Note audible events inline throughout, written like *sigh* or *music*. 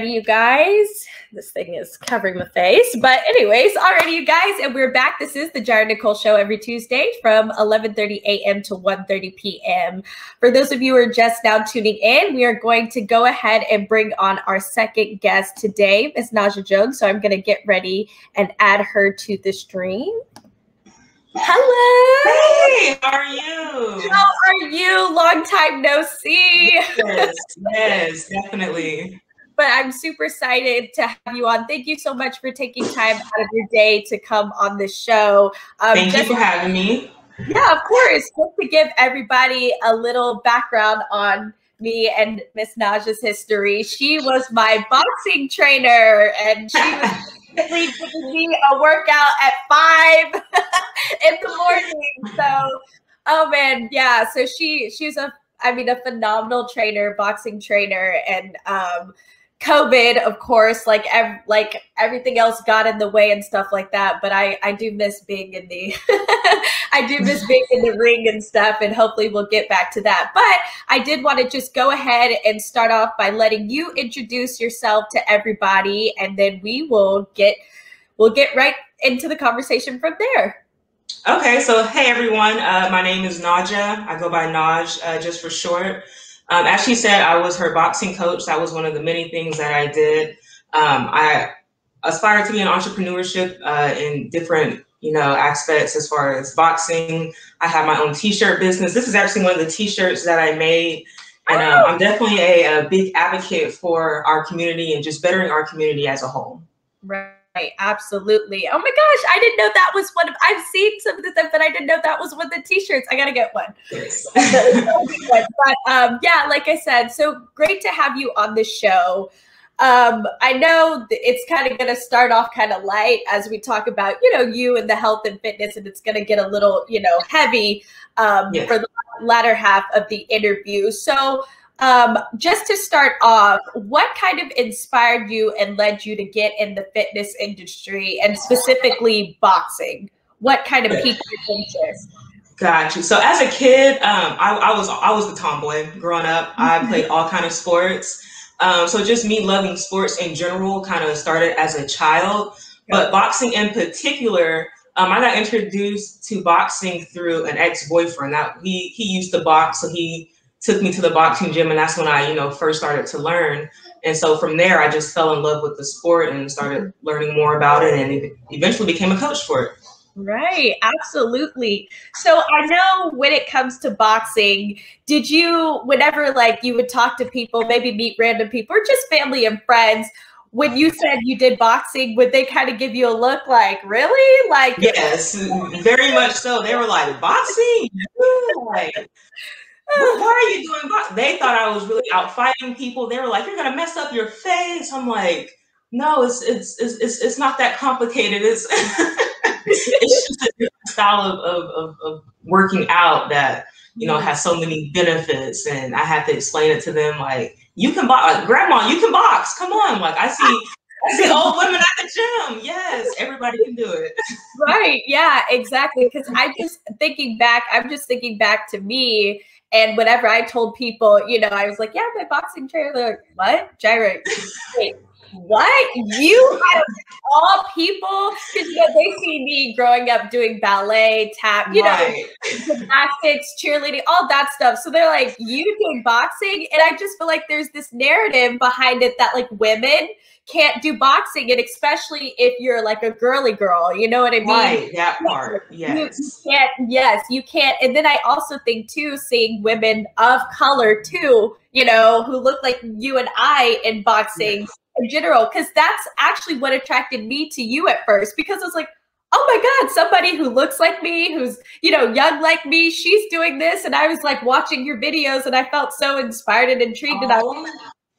Alrighty, you guys. This thing is covering my face. But anyways, alrighty, you guys, and we're back. This is the Jirah Nicole Show every Tuesday from 11.30 a.m. to 1.30 p.m. For those of you who are just now tuning in, we are going to go ahead and bring on our second guest today, Miss Nadja Jones. So I'm going to get ready and add her to the stream. Hello. Hey, how are you? How are you? Long time no see. Yes, yes, definitely but I'm super excited to have you on. Thank you so much for taking time out of your day to come on the show. Um, Thank just, you for having me. Yeah, of course. Just to give everybody a little background on me and Miss Nadja's history, she was my boxing trainer, and she *laughs* was giving me a workout at five *laughs* in the morning. So, oh man, yeah. So she she's a I mean a phenomenal trainer, boxing trainer, and um, COVID, of course, like ev- like everything else got in the way and stuff like that. But I I do miss being in the *laughs* I do miss being in the ring and stuff, and hopefully we'll get back to that. But I did want to just go ahead and start off by letting you introduce yourself to everybody, and then we will get we'll get right into the conversation from there. Okay, so hey everyone, uh, my name is Nadja. I go by Naj uh, just for short. Um, as she said, I was her boxing coach. That was one of the many things that I did. Um, I aspired to be an entrepreneurship uh, in different, you know, aspects as far as boxing. I have my own T-shirt business. This is actually one of the T-shirts that I made, and um, I'm definitely a, a big advocate for our community and just bettering our community as a whole. Right. Right, absolutely. Oh my gosh, I didn't know that was one of I've seen some of the stuff, but I didn't know that was one of the t-shirts. I gotta get one. *laughs* Yes. *laughs* but um, yeah, like I said, so great to have you on the show. Um, I know it's kind of going to start off kind of light as we talk about, you know, you and the health and fitness, and it's going to get a little, you know, heavy um, yeah. for the latter half of the interview. So, um, just to start off, what kind of inspired you and led you to get in the fitness industry and specifically boxing? What kind of piqued your interest? Got you. So as a kid, um, I, I, was I was the tomboy growing up. Mm-hmm. I played all kind of sports. Um, so just me loving sports in general kind of started as a child, but boxing in particular. Um, I got introduced to boxing through an ex-boyfriend. That he he used to box, so he took me to the boxing gym and that's when I, you know, first started to learn. And so from there, I just fell in love with the sport and started learning more about it and eventually became a coach for it. Right, absolutely. So I know when it comes to boxing, did you, whenever like you would talk to people, maybe meet random people or just family and friends, when you said you did boxing, would they kind of give you a look like, really? Like, yes, very much so. They were like, boxing? *laughs* like, why are you doing boxing? They thought I was really out fighting people. They were like, you're gonna mess up your face. I'm like, no, it's it's it's it's, it's not that complicated. *laughs* It's it's just a different style of, of, of, of working out that you know has so many benefits, and I had to explain it to them like, you can box, like, grandma, you can box. Come on, like I see. I see old women at the gym. Yes, everybody can do it. Right. Yeah, exactly. Because I just thinking back, I'm just thinking back to me and whenever I told people, you know, I was like, yeah, my boxing trainer, like, what? Jirah, wait, what? You have all people? Because you know, they see me growing up doing ballet, tap, you right. know, gymnastics, cheerleading, all that stuff. So they're like, you doing boxing? And I just feel like there's this narrative behind it that like women can't do boxing, and especially if you're like a girly girl, you know what I mean? Right, that part. Yes. You, can't, yes, you can't. And then I also think too, seeing women of color too, you know, who look like you and I in boxing yes. in general, because that's actually what attracted me to you at first, because I was like, oh my god somebody who looks like me who's you know young like me she's doing this and i was like watching your videos and i felt so inspired and intrigued oh. and i was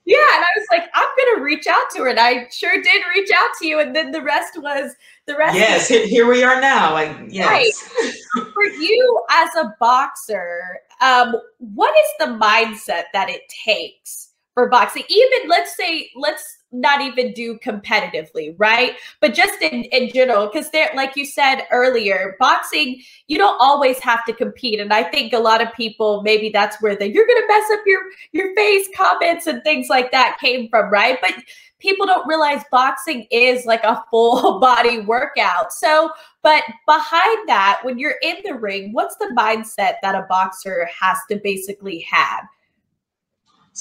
yeah, and I was like, I'm gonna reach out to her, and I sure did reach out to you, and then the rest was the rest. Yes, was- here we are now. Like, yes. Right. *laughs* For you as a boxer, um, what is the mindset that it takes for boxing even let's say let's not even do competitively right? But just in in general because there like you said earlier boxing you don't always have to compete. And i think a lot of people maybe that's where the you're gonna mess up your your face comments and things like that came from right? But people don't realize boxing is like a *laughs* full body workout. So but behind that when you're in the ring what's the mindset that a boxer has to basically have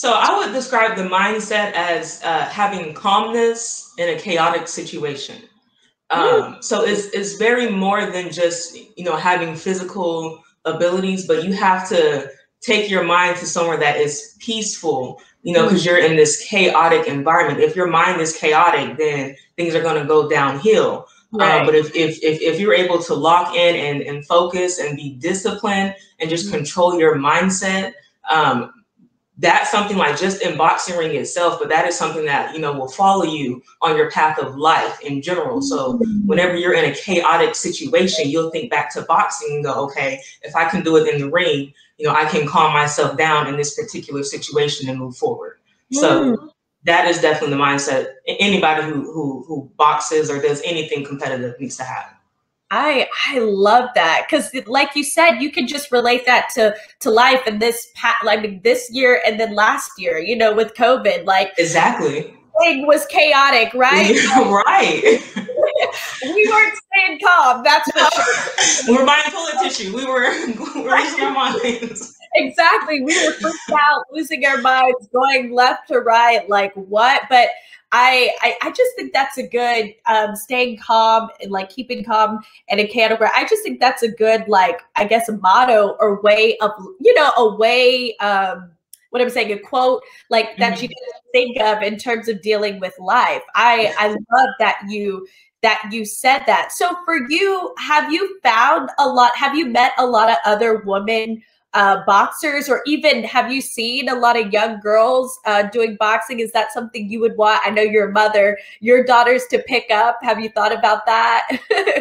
so I would describe the mindset as uh, having calmness in a chaotic situation. Um, so it's it's very more than just you know having physical abilities, but you have to take your mind to somewhere that is peaceful. You know, because you're in this chaotic environment. If your mind is chaotic, then things are going to go downhill. Um, right. But if, if if if you're able to lock in and, and focus and be disciplined and just mm-hmm. control your mindset, um, that's something like just in boxing ring itself, but that is something that, you know, will follow you on your path of life in general. So whenever you're in a chaotic situation, you'll think back to boxing and go, okay, if I can do it in the ring, you know, I can calm myself down in this particular situation and move forward. So mm. that is definitely the mindset anybody who, who, who boxes or does anything competitive needs to have. I I love that because, like you said, you can just relate that to to life and this pat like this year and then last year. You know, with COVID, like exactly thing was chaotic, right? Yeah, *laughs* right. *laughs* we weren't staying calm. That's we *laughs* were buying toilet tissue. We were raising our minds. Exactly. We were freaked out, losing our minds, going left to right. Like what? But I, I, I just think that's a good um, staying calm and like keeping calm and a category. I just think that's a good like I guess a motto or way of you know a way um, what I'm saying a quote like that mm-hmm. you can think of in terms of dealing with life. I I love that you that you said that. So for you, have you found a lot? Have you met a lot of other women? Uh, boxers, or even have you seen a lot of young girls uh, doing boxing? Is that something you would want? I know you're a mother, your daughters to pick up. Have you thought about that?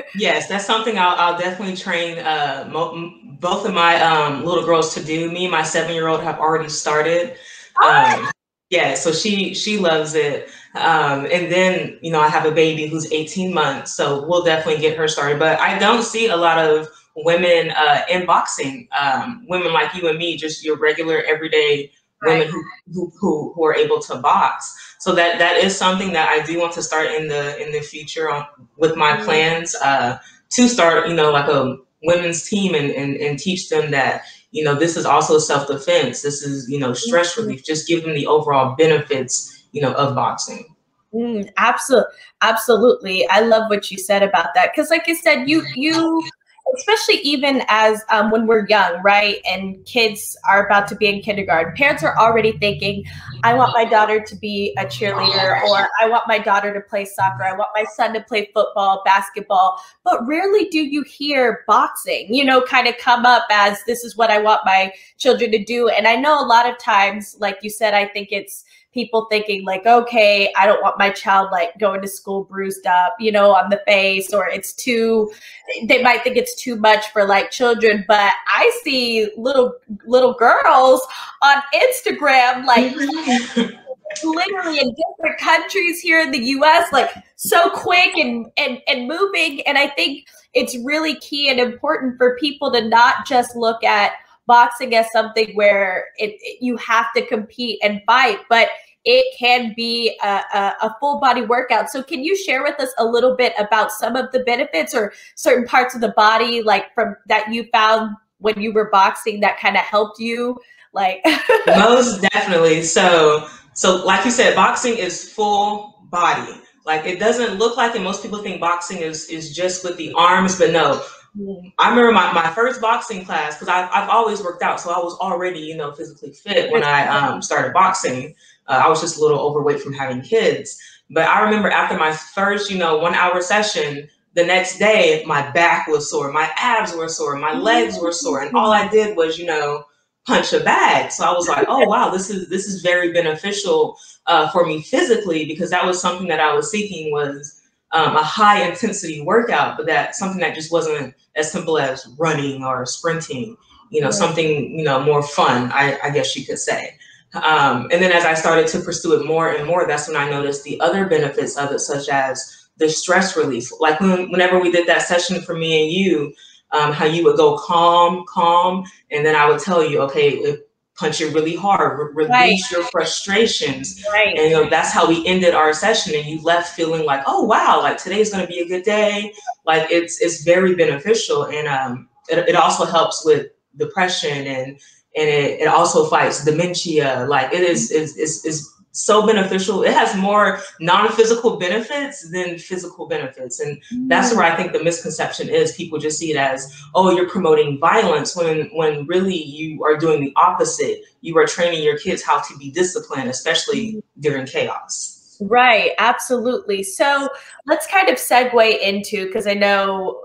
*laughs* yes, that's something I'll, I'll definitely train uh, mo- both of my um, little girls to do. Me and my seven year old have already started. Um, yeah, so she she loves it. Um, and then you know I have a baby who's 18 months, so we'll definitely get her started. But I don't see a lot of women uh, in boxing, um, women like you and me, just your regular everyday right. women who, who, who are able to box. So that that is something that I do want to start in the in the future on, with my mm-hmm. plans uh, to start, you know, like a women's team and, and and teach them that you know this is also self defense. This is you know stress mm-hmm. relief. Just give them the overall benefits, you know, of boxing. Mm, absolutely, absolutely. I love what you said about that because, like you said, you you especially even as um, when we're young, right? And kids are about to be in kindergarten, parents are already thinking, I want my daughter to be a cheerleader, or I want my daughter to play soccer, I want my son to play football, basketball. But rarely do you hear boxing, you know, kind of come up as this is what I want my children to do. And I know a lot of times, like you said, I think it's people thinking like, okay, I don't want my child like going to school bruised up, you know, on the face, or it's too, they might think it's too much for like children. But I see little, little girls on Instagram, like, *laughs* literally in different countries here in the US, like so quick and, and, and moving. And I think it's really key and important for people to not just look at, boxing as something where it, it, you have to compete and fight, but it can be a, a, a, full body workout. So, can you share with us a little bit about some of the benefits or certain parts of the body, like from that you found when you were boxing, that kind of helped you? Like, *laughs* most definitely. So, so like you said, boxing is full body. Like it doesn't look like it. Most people think boxing is is just with the arms, but no, I remember my, my first boxing class because I've, I've always worked out. So I was already, you know, physically fit when I um, started boxing. Uh, I was just a little overweight from having kids. But I remember after my first, you know, one hour session, the next day my back was sore, my abs were sore, my legs were sore. And all I did was, you know, punch a bag. So I was like, oh wow, this is this is very beneficial uh, for me physically because that was something that I was seeking was um, a high intensity workout, but that something that just wasn't as simple as running or sprinting, you know, right. something, you know, more fun, I, I, guess you could say. Um, and then as I started to pursue it more and more, that's when I noticed the other benefits of it, such as the stress release. Like when, whenever we did that session for me and you, um, how you would go calm, calm, and then I would tell you, okay, punch it really hard, re- release right. your frustrations. Right. And you know, that's how we ended our session. And you left feeling like, oh wow, like today's gonna be a good day. Like it's it's very beneficial. And um it, it also helps with depression and and it, it also fights dementia. Like it is is is, is so beneficial. It has more non-physical benefits than physical benefits. And that's where I think the misconception is people just see it as, oh, you're promoting violence when when really you are doing the opposite. You are training your kids how to be disciplined, especially during chaos. Right, absolutely. So let's kind of segue into because I know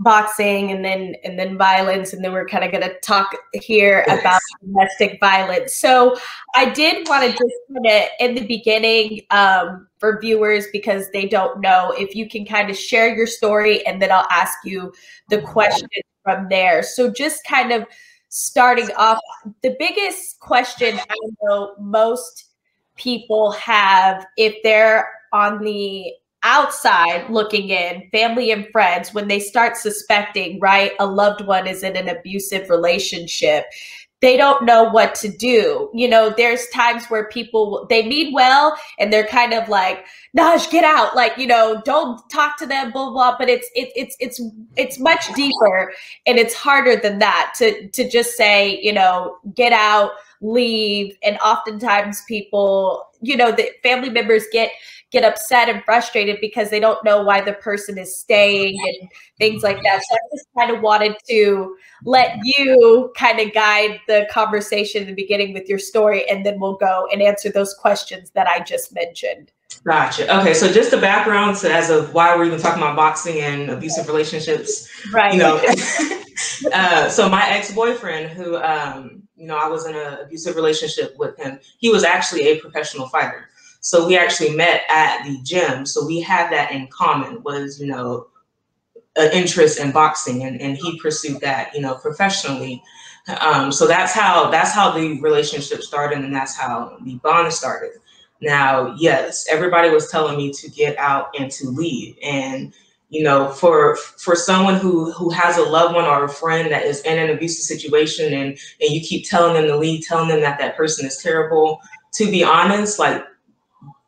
boxing and then and then violence and then we're kind of going to talk here about domestic violence. So i did want to just kind of in the beginning um, for viewers because they don't know if you can kind of share your story and then i'll ask you the question from there. So just kind of starting off the biggest question i know most people have if they're on the outside looking in, family and friends, when they start suspecting, right, a loved one is in an abusive relationship, they don't know what to do. You know, there's times where people they mean well and they're kind of like, Naj, get out. Like, you know, don't talk to them, blah, blah. But it's it, it's it's it's much deeper and it's harder than that to to just say, you know, get out, leave. And oftentimes people, you know, the family members get get upset and frustrated because they don't know why the person is staying and things like that. So I just kind of wanted to let you kind of guide the conversation in the beginning with your story, and then we'll go and answer those questions that I just mentioned. Gotcha. Okay, so just the background so as of why we're even talking about boxing and abusive relationships. Right. You know, *laughs* uh, so my ex-boyfriend, who um, you know, I was in an abusive relationship with him. He was actually a professional fighter. So we actually met at the gym. So we had that in common was, you know, an interest in boxing and, and he pursued that, you know, professionally. Um, so that's how that's how the relationship started and that's how the bond started. Now, yes, everybody was telling me to get out and to leave. And, you know, for for someone who who has a loved one or a friend that is in an abusive situation and and you keep telling them to leave, telling them that that person is terrible, to be honest, like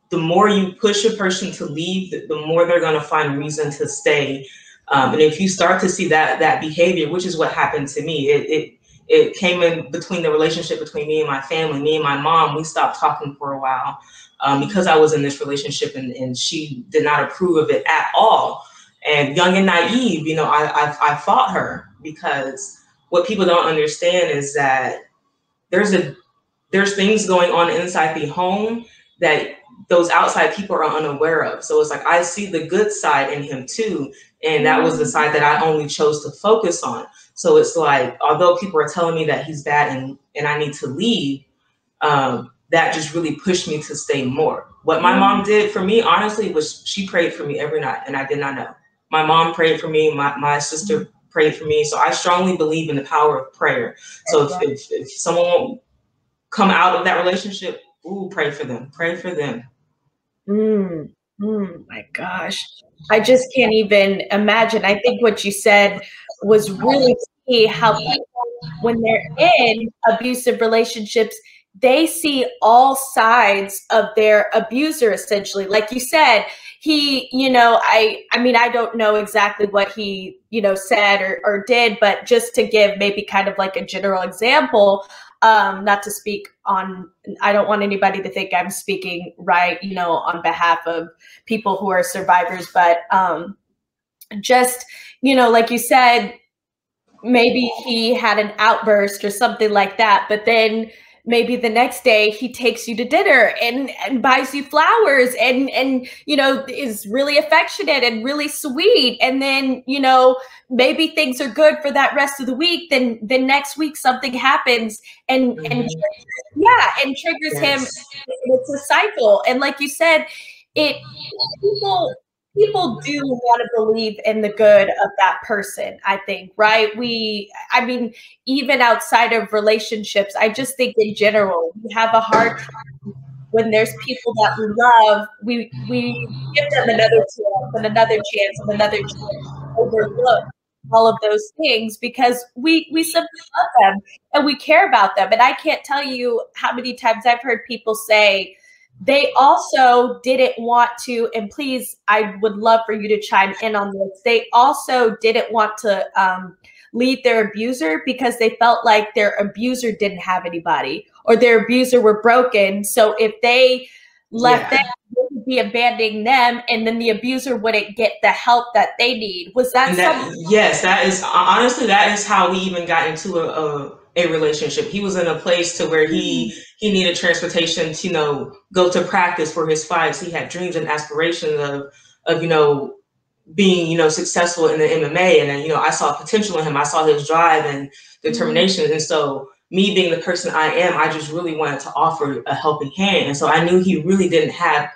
the more you push a person to leave, the, more they're going to find reason to stay. Um, and if you start to see that that behavior, which is what happened to me, it, it it came in between the relationship between me and my family. Me and my mom, we stopped talking for a while um, because I was in this relationship and, and she did not approve of it at all. And young and naive, you know, I, I, I fought her because what people don't understand is that there's a there's things going on inside the home that those outside people are unaware of. So it's like I see the good side in him too. And that was the mm. side that I only chose to focus on. So it's like, although people are telling me that he's bad and, and I need to leave, um, that just really pushed me to stay more. What my mom mm. did for me, honestly, was she prayed for me every night, and I did not know. My mom prayed for me, my, my sister mm. prayed for me. So I strongly believe in the power of prayer. So if, if, if someone won't come out of that relationship, ooh, pray for them, pray for them. Mm, mm, my gosh. I just can't even imagine. I think what you said was really how people, when they're in abusive relationships, they see all sides of their abuser essentially. Like you said, he, you know, I I mean, I don't know exactly what he, you know, said or, or did, but just to give maybe kind of like a general example, um, not to speak on i don't want anybody to think i'm speaking right you know on behalf of people who are survivors but um, just you know like you said maybe he had an outburst or something like that but then maybe the next day he takes you to dinner and, and buys you flowers and and you know is really affectionate and really sweet and then you know maybe things are good for that rest of the week then then next week something happens and mm-hmm. and yeah and triggers yes. him it's a cycle and like you said it people people do want to believe in the good of that person i think right? We i mean even outside of relationships i just think in general we have a hard time when there's people that we love we we give them another chance and another chance and another chance overlook all of those things because we we simply love them and we care about them. And i can't tell you how many times i've heard people say they also didn't want to, and please, I would love for you to chime in on this. They also didn't want to um, leave their abuser because they felt like their abuser didn't have anybody or their abuser were broken. So if they left yeah. them, they would be abandoning them, and then the abuser wouldn't get the help that they need. Was that, that Yes, that is honestly that is how we even got into a, a a relationship. He was in a place to where he mm-hmm. He needed transportation to you know go to practice for his fights. He had dreams and aspirations of of you know being you know successful in the MMA, and then you know I saw potential in him. I saw his drive and determination, mm-hmm. and so me being the person I am, I just really wanted to offer a helping hand. And so I knew he really didn't have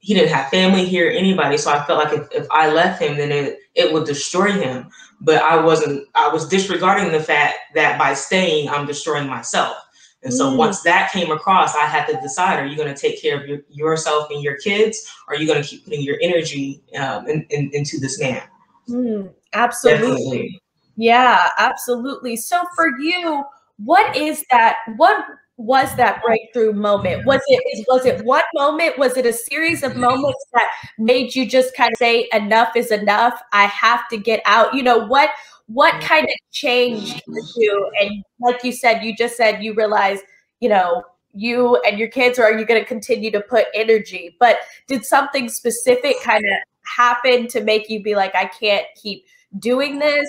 he didn't have family here, anybody. So I felt like if, if I left him, then it, it would destroy him. But I wasn't, I was disregarding the fact that by staying, I'm destroying myself. And so mm. once that came across, I had to decide: Are you going to take care of your, yourself and your kids, or are you going to keep putting your energy um, in, in, into this man? Mm, absolutely. Definitely. Yeah, absolutely. So for you, what is that? What was that breakthrough moment? Was it was it one moment? Was it a series of moments that made you just kind of say enough is enough? I have to get out. You know what what kind of changed you? And like you said, you just said you realized, you know, you and your kids, or are you going to continue to put energy? But did something specific kind of happen to make you be like, I can't keep doing this?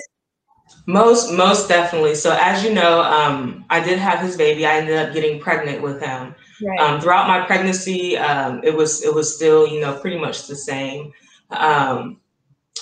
Most, most definitely. So as you know, um, I did have his baby. I ended up getting pregnant with him. Right. Um, throughout my pregnancy, um, it was it was still you know pretty much the same. Um,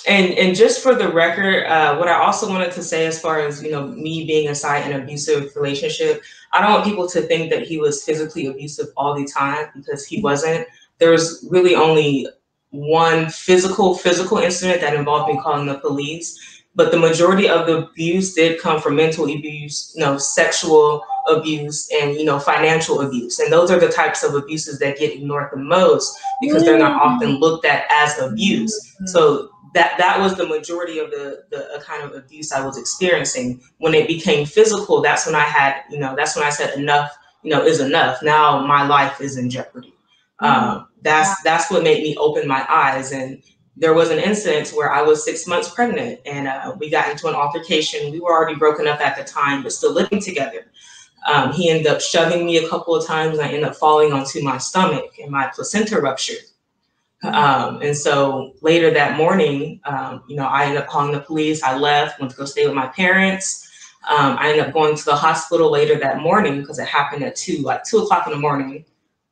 and and just for the record, uh, what I also wanted to say as far as you know me being inside an abusive relationship, I don't want people to think that he was physically abusive all the time because he wasn't. There was really only one physical physical incident that involved me calling the police but the majority of the abuse did come from mental abuse, you know, sexual abuse, and you know, financial abuse. And those are the types of abuses that get ignored the most because they're not often looked at as abuse. So that that was the majority of the the kind of abuse I was experiencing. When it became physical, that's when I had, you know, that's when I said enough, you know, is enough. Now my life is in jeopardy. Mm-hmm. Um, that's that's what made me open my eyes and there was an incident where I was six months pregnant and uh, we got into an altercation. We were already broken up at the time, but still living together. Um, he ended up shoving me a couple of times and I ended up falling onto my stomach and my placenta ruptured. Um, and so later that morning, um, you know, I ended up calling the police. I left, went to go stay with my parents. Um, I ended up going to the hospital later that morning because it happened at two, like two o'clock in the morning.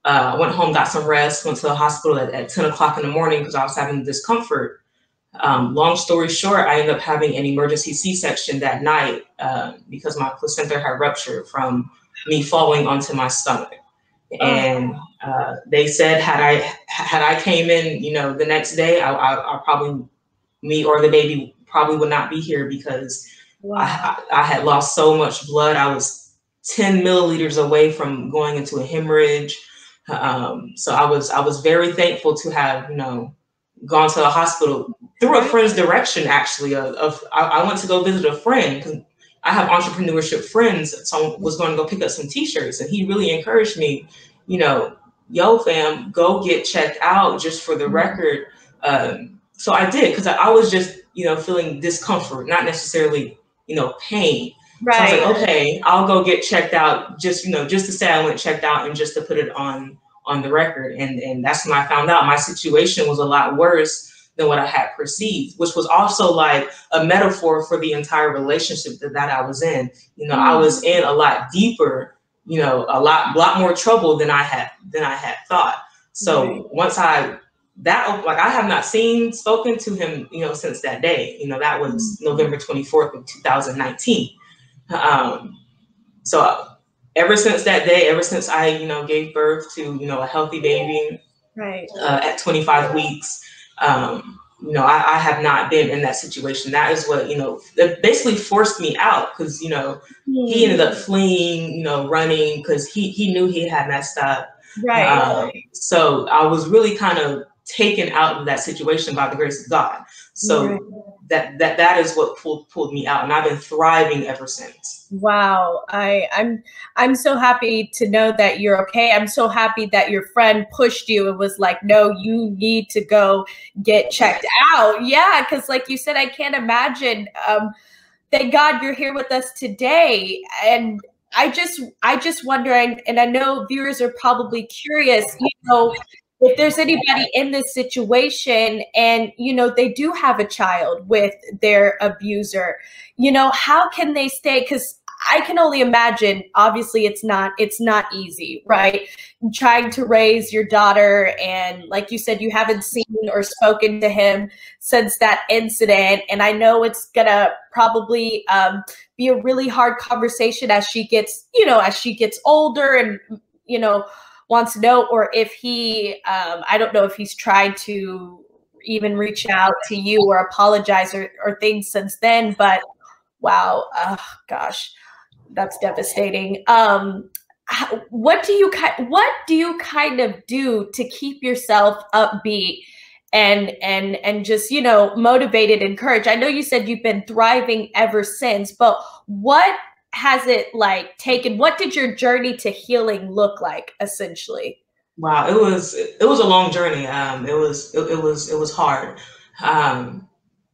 Uh, went home, got some rest, went to the hospital at, at 10 o'clock in the morning because I was having discomfort. Um, long story short, I ended up having an emergency C-section that night uh, because my placenta had ruptured from me falling onto my stomach. And uh, they said had I had I came in, you know, the next day, I, I, I probably me or the baby probably would not be here because wow. I, I, had lost so much blood. I was 10 milliliters away from going into a hemorrhage. Um, so I was I was very thankful to have you know gone to the hospital through a friend's direction. Actually, of, of I, I, went to go visit a friend I have entrepreneurship friends. So was going to go pick up some T-shirts, and he really encouraged me. You know, yo, fam, go get checked out just for the mm-hmm. record. Um, so I did because I, I was just you know feeling discomfort, not necessarily you know pain. Right. So I was like, okay, I'll go get checked out just, you know, just to say I went checked out and just to put it on on the record. And and that's when I found out my situation was a lot worse than what I had perceived, which was also like a metaphor for the entire relationship that, that I was in. You know, mm. I was in a lot deeper, you know, a lot lot more trouble than I had than I had thought. So right. once I that like I have not seen spoken to him, you know, since that day. You know, that was mm. November 24th of 2019. Um, so ever since that day, ever since I, you know, gave birth to, you know, a healthy baby, right, uh, at 25 weeks, um, you know, I, I, have not been in that situation. That is what, you know, that basically forced me out because, you know, mm. he ended up hmm. fleeing, you know, running because he, he knew he had messed up. Right. Um, so I was really kind of taken out of that situation by the grace of God. So right. That that that is what pulled pulled me out, and I've been thriving ever since. Wow, I I'm I'm so happy to know that you're okay. I'm so happy that your friend pushed you and was like, "No, you need to go get checked out." Yeah, because like you said, I can't imagine. Um, thank God you're here with us today, and I just I just wondering, and I know viewers are probably curious. You know, if there's anybody in this situation and you know they do have a child with their abuser you know how can they stay? Because i can only imagine obviously it's not it's not easy right? Trying to raise your daughter and like you said you haven't seen or spoken to him since that incident. And i know it's gonna probably um, be a really hard conversation as she gets you know as she gets older and you know wants to know, or if he, um, I don't know if he's tried to even reach out to you or apologize or, or things since then. But wow, oh, gosh, that's devastating. Um, what do you what do you kind of do to keep yourself upbeat and and and just you know motivated and encouraged i know you said you've been thriving ever since but what has it like taken? What did your journey to healing look like essentially? Wow, it was it was a long journey. Um, it was it, it was it was hard. Um,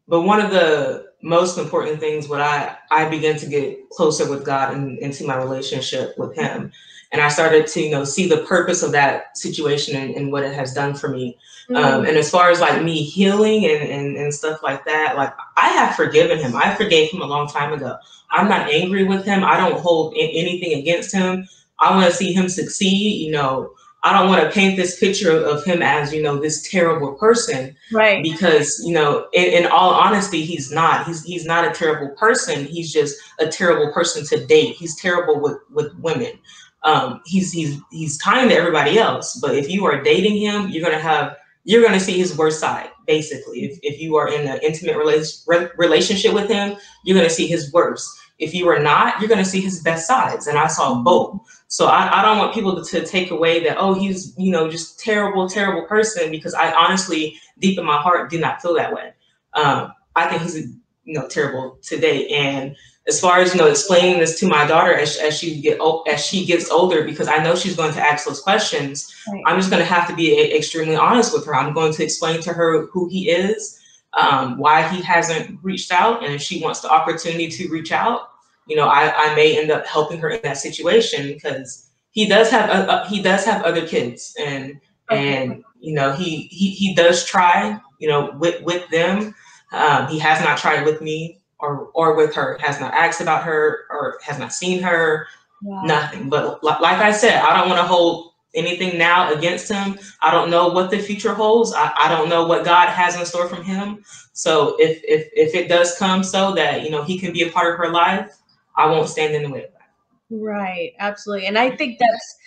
but one of the most important things what I I began to get closer with God and into my relationship with Him, and I started to you know see the purpose of that situation and, and what it has done for me. Um, mm-hmm. Um, and as far as like me healing and, and and stuff like that, like I have forgiven Him. I forgave Him a long time ago. I'm not angry with him. I don't hold anything against him. I want to see him succeed. You know, I don't want to paint this picture of him as, you know, this terrible person. Right. Because, you know, in, in, all honesty, he's not. He's he's not a terrible person. He's just a terrible person to date. He's terrible with with women. Um, he's he's he's kind to everybody else, but if you are dating him, you're gonna have you're gonna see his worst side. Basically, if if you are in an intimate rela- relationship with him, you're gonna see his worst. If you are not, you're going to see his best sides. And I saw both. So I, I don't want people to, take away that, oh, he's, you know, just terrible, terrible person, because I honestly, deep in my heart, do not feel that way. Um, I think he's, you know, terrible today. And as far as you know, explaining this to my daughter as, as she get as she gets older, because I know she's going to ask those questions. Right. I'm just going to have to be a, extremely honest with her. I'm going to explain to her who he is, um, why he hasn't reached out, and if she wants the opportunity to reach out, you know, I, I may end up helping her in that situation because he does have he does have other kids, and okay. and you know he he he does try, you know, with with them. Um, he has not tried with me or or with her. Has not asked about her or has not seen her. Wow. Nothing. But like I said, I don't want to hold anything now against him. I don't know what the future holds. I, I don't know what God has in store from him. So if if if it does come so that you know he can be a part of her life, I won't stand in the way of that. Right, absolutely. And I think that's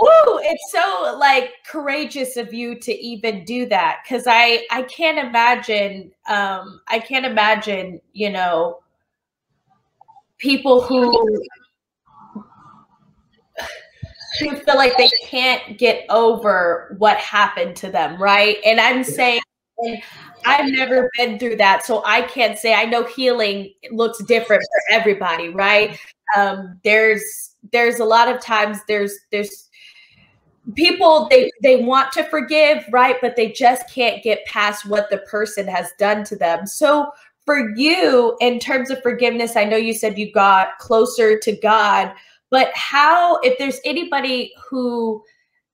Woo, it's so like courageous of you to even do that cuz I I can't imagine um I can't imagine, you know, people who *sighs* who feel like they can't get over what happened to them, right? And I'm saying I've never been through that, so I can't say. I know healing looks different for everybody, right? Um, there's there's a lot of times there's there's people they they want to forgive, right? But they just can't get past what the person has done to them. So for you, in terms of forgiveness, I know you said you got closer to God, but how if there's anybody who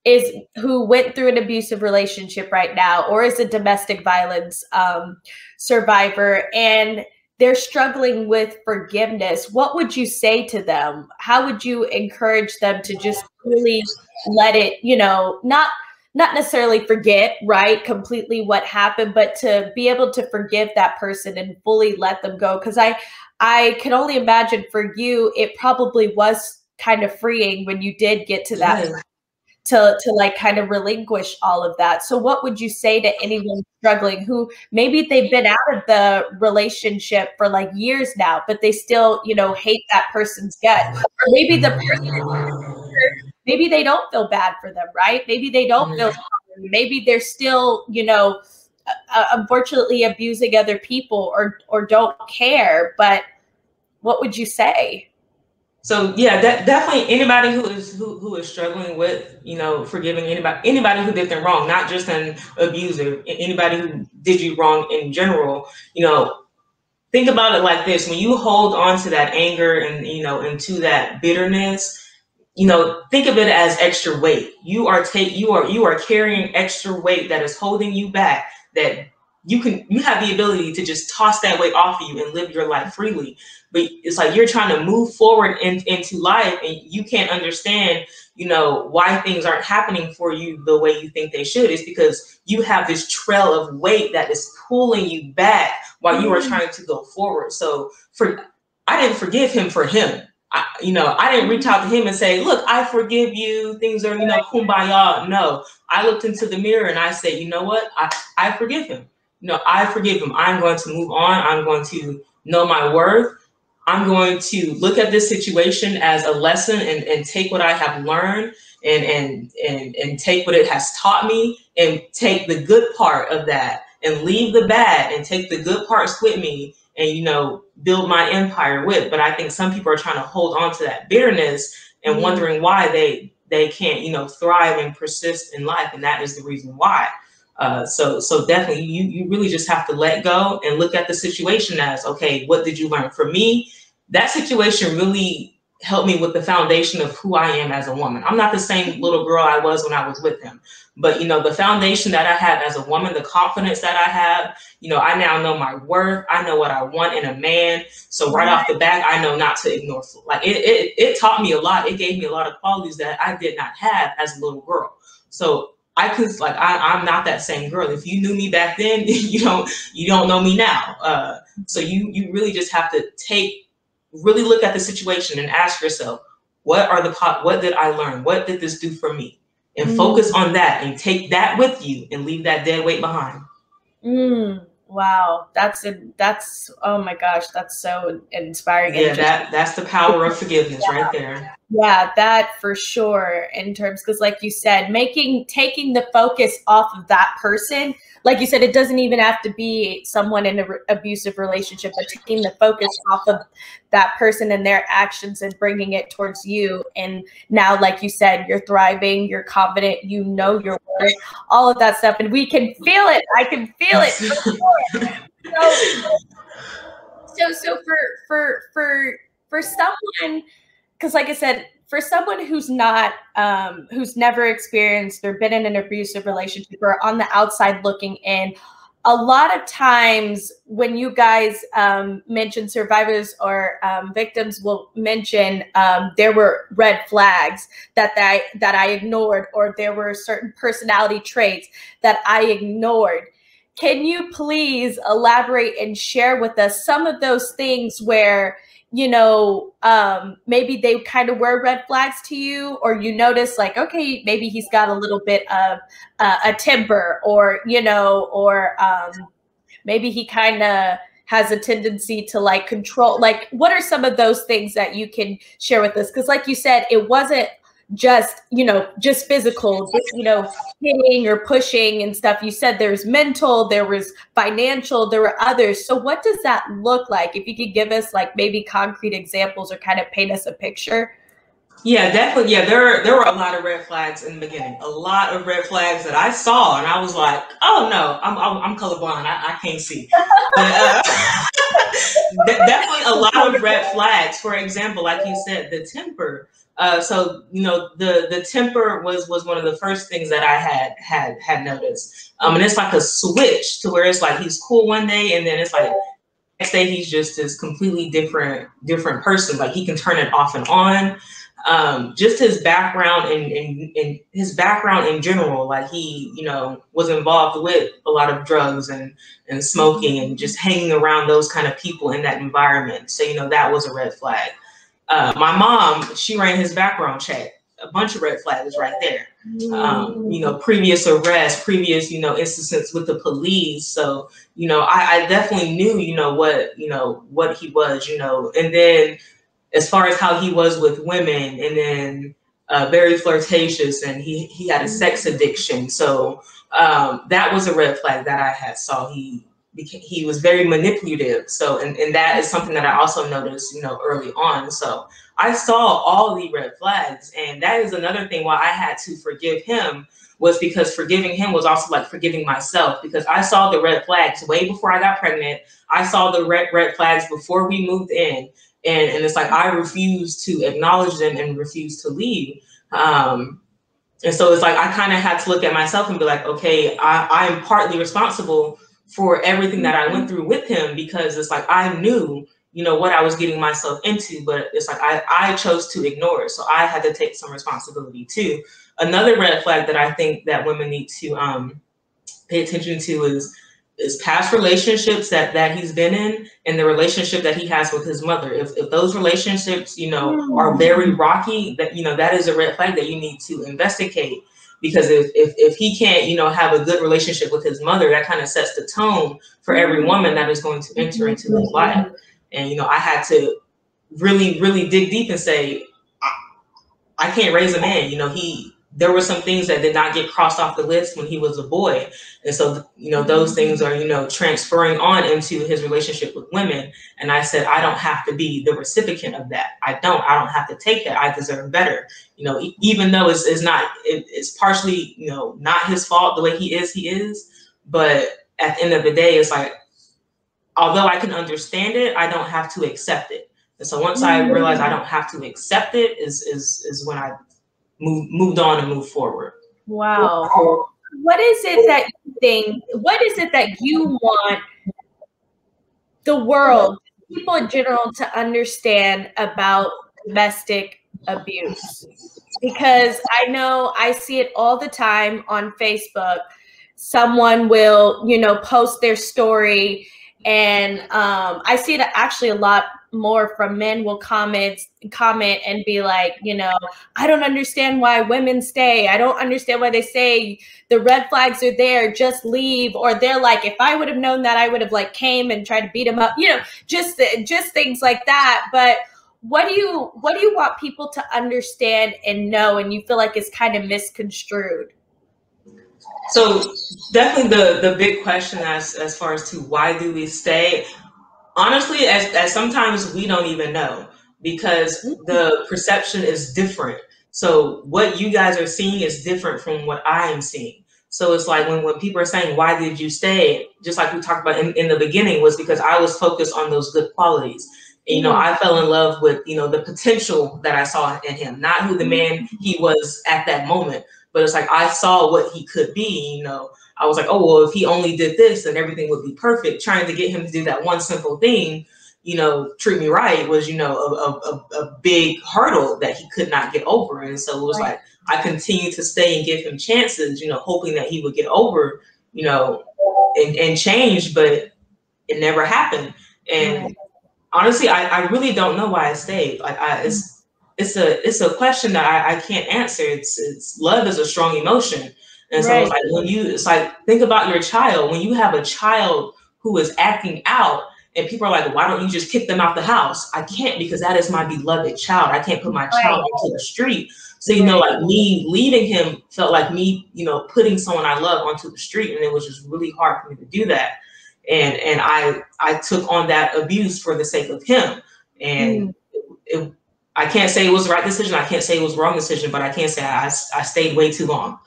is who went through an abusive relationship right now or is a domestic violence um, survivor and they're struggling with forgiveness what would you say to them? How would you encourage them to just really let it you know not not necessarily forget right completely what happened but to be able to forgive that person and fully let them go? Because i i can only imagine for you it probably was kind of freeing when you did get to that to to like kind of relinquish all of that. So what would you say to anyone struggling who maybe they've been out of the relationship for like years now but they still you know hate that person's gut? Or maybe the person maybe they don't feel bad for them right? Maybe they don't feel maybe they're still you know uh, unfortunately abusing other people or or don't care. But what would you say so yeah, that definitely anybody who is who, who is struggling with, you know, forgiving anybody anybody who did them wrong, not just an abuser, anybody who did you wrong in general, you know, think about it like this. When you hold on to that anger and you know, into that bitterness, you know, think of it as extra weight. You are take you are you are carrying extra weight that is holding you back that you can you have the ability to just toss that weight off of you and live your life freely but it's like you're trying to move forward in, into life and you can't understand you know why things aren't happening for you the way you think they should is because you have this trail of weight that is pulling you back while you are mm-hmm. trying to go forward so for i didn't forgive him for him I, you know, I didn't reach out to him and say, "Look, I forgive you. Things are, you know, kumbaya." No, I looked into the mirror and I said, "You know what? I I forgive him. You know, I forgive him. I'm going to move on. I'm going to know my worth. I'm going to look at this situation as a lesson and, and take what I have learned and, and, and, and take what it has taught me and take the good part of that and leave the bad and take the good parts with me and, you know, build my empire with. But I think some people are trying to hold on to that bitterness and mm-hmm. wondering why they, they can't, you know, thrive and persist in life. And that is the reason why. Uh, so so definitely you you really just have to let go and look at the situation as okay what did you learn? For me that situation really helped me with the foundation of who I am as a woman. I'm not the same little girl I was when I was with him but you know the foundation that I have as a woman the confidence that I have you know I now know my worth. I know what I want in a man. So right off the bat I know not to ignore like it it, it taught me a lot. It gave me a lot of qualities that I did not have as a little girl. So I could like I, am not that same girl. If you knew me back then, *laughs* you don't you don't know me now. Uh, so you you really just have to take really look at the situation and ask yourself, what are the what did I learn? What did this do for me? And mm. focus on that and take that with you and leave that dead weight behind. Mm. Wow, that's a, that's oh my gosh, that's so inspiring. Yeah, that that's the power of forgiveness yeah. right there. Yeah, that for sure. In terms, because like you said, making taking the focus off of that person like you said, it doesn't even have to be someone in an re- abusive relationship, but taking the focus off of that person and their actions and bringing it towards you. And now, like you said, you're thriving, you're confident, you know your worth, all of that stuff. And we can feel it. I can feel it. *laughs* so, so, so for, for, for, for someone, because like I said, for someone who's not um, who's never experienced or been in an abusive relationship or on the outside looking in a lot of times when you guys um, mention survivors or um, victims will mention um, there were red flags that I, that I ignored or there were certain personality traits that I ignored. Can you please elaborate and share with us some of those things where you know, um, maybe they kind of were red flags to you, or you notice like, okay, maybe he's got a little bit of uh, a temper, or you know, or um, maybe he kind of has a tendency to like control. Like, what are some of those things that you can share with us? Because, like you said, it wasn't just you know just physical just, you know hitting or pushing and stuff. You said there's mental there was financial there were others. So what does that look like? If you could give us like maybe concrete examples or kind of paint us a picture. Yeah definitely. Yeah there there were a lot of red flags in the beginning. A lot of red flags that i saw and i was like oh no i'm i'm, I'm colorblind. I, I can't see. *laughs* But, uh, *laughs* definitely a lot of red flags. For example like you said the temper uh, so you know the the temper was was one of the first things that I had had had noticed. Um, and it's like a switch to where it's like he's cool one day, and then it's like next day he's just this completely different different person. Like he can turn it off and on. Um, just his background and, and, and his background in general, like he, you know, was involved with a lot of drugs and, and smoking and just hanging around those kind of people in that environment. So, you know, that was a red flag. Uh, my mom, she ran his background check a bunch of red flags right there. Um, you know, previous arrests, previous, you know, instances with the police. So, you know, I, I definitely knew, you know, what, you know, what he was, you know, and then as far as how he was with women and then uh, very flirtatious and he, he had a sex addiction. So um, that was a red flag that I had saw. He he was very manipulative. So, and, and that is something that I also noticed, you know, early on. So I saw all the red flags. And that is another thing why I had to forgive him was because forgiving him was also like forgiving myself because I saw the red flags way before I got pregnant. I saw the red red flags before we moved in. And, and it's like I refused to acknowledge them and refuse to leave. Um, and so it's like I kind of had to look at myself and be like, okay, I, I'm partly responsible for everything that I went through with him because it's like I knew, you know, what I was getting myself into, but it's like I, I chose to ignore it. So I had to take some responsibility too. Another red flag that I think that women need to um, pay attention to is is past relationships that that he's been in and the relationship that he has with his mother if, if those relationships you know are very rocky that you know that is a red flag that you need to investigate because if, if if he can't you know have a good relationship with his mother that kind of sets the tone for every mm-hmm. woman that is going to mm-hmm. enter into his life. And you know i had to really really dig deep and say I, I can't raise a man. You know he there were some things that did not get crossed off the list when he was a boy. And so you know those mm-hmm. things are you know transferring on into his relationship with women. And i said i don't have to be the recipient of that. I don't. I don't have to take that. I deserve better. You know even though it's, it's not it, it's partially you know not his fault the way he is he is. But at the end of the day it's like although i can understand it i don't have to accept it. And so once i mm-hmm. realize i don't have to accept it is is is when i move, moved on and moved forward. Wow. What is it that you think, what is it that you want the world, people in general, to understand about domestic abuse? Because I know I see it all the time on Facebook. Someone will, you know, post their story and um, I see it actually a lot more from men will comment comment and be like, you know, I don't understand why women stay. I don't understand why they say the red flags are there, just leave. Or they're like, if I would have known that, I would have like came and tried to beat him up. You know, just just things like that. But what do you what do you want people to understand and know and you feel like it's kind of misconstrued? So definitely the the big question as as far as to why do we stay? Honestly, as, as sometimes we don't even know because the perception is different. So what you guys are seeing is different from what I am seeing. So it's like when, when people are saying, why did you stay? Just like we talked about in, in the beginning was because I was focused on those good qualities. And, you know, mm. I fell in love with, you know, the potential that I saw in him, not who the man he was at that moment, but it's like I saw what he could be, you know. I was like, oh well, if he only did this, then everything would be perfect. Trying to get him to do that one simple thing, you know, treat me right was, you know, a, a, a big hurdle that he could not get over. And so it was right. like I continued to stay and give him chances, you know, hoping that he would get over, you know, and, and change, but it never happened. And right. honestly, I, I really don't know why I stayed. Like I it's it's a it's a question that I, I can't answer. It's it's love is a strong emotion. And so right. it's like when you it's like think about your child. When you have a child who is acting out and people are like, why don't you just kick them out the house? I can't because that is my beloved child. I can't put my right. child into the street. So, you know, like me leaving him felt like me, you know, putting someone I love onto the street. And it was just really hard for me to do that. And and I I took on that abuse for the sake of him. And mm. it, it I can't say it was the right decision. I can't say it was the wrong decision, but I can't say I, I stayed way too long.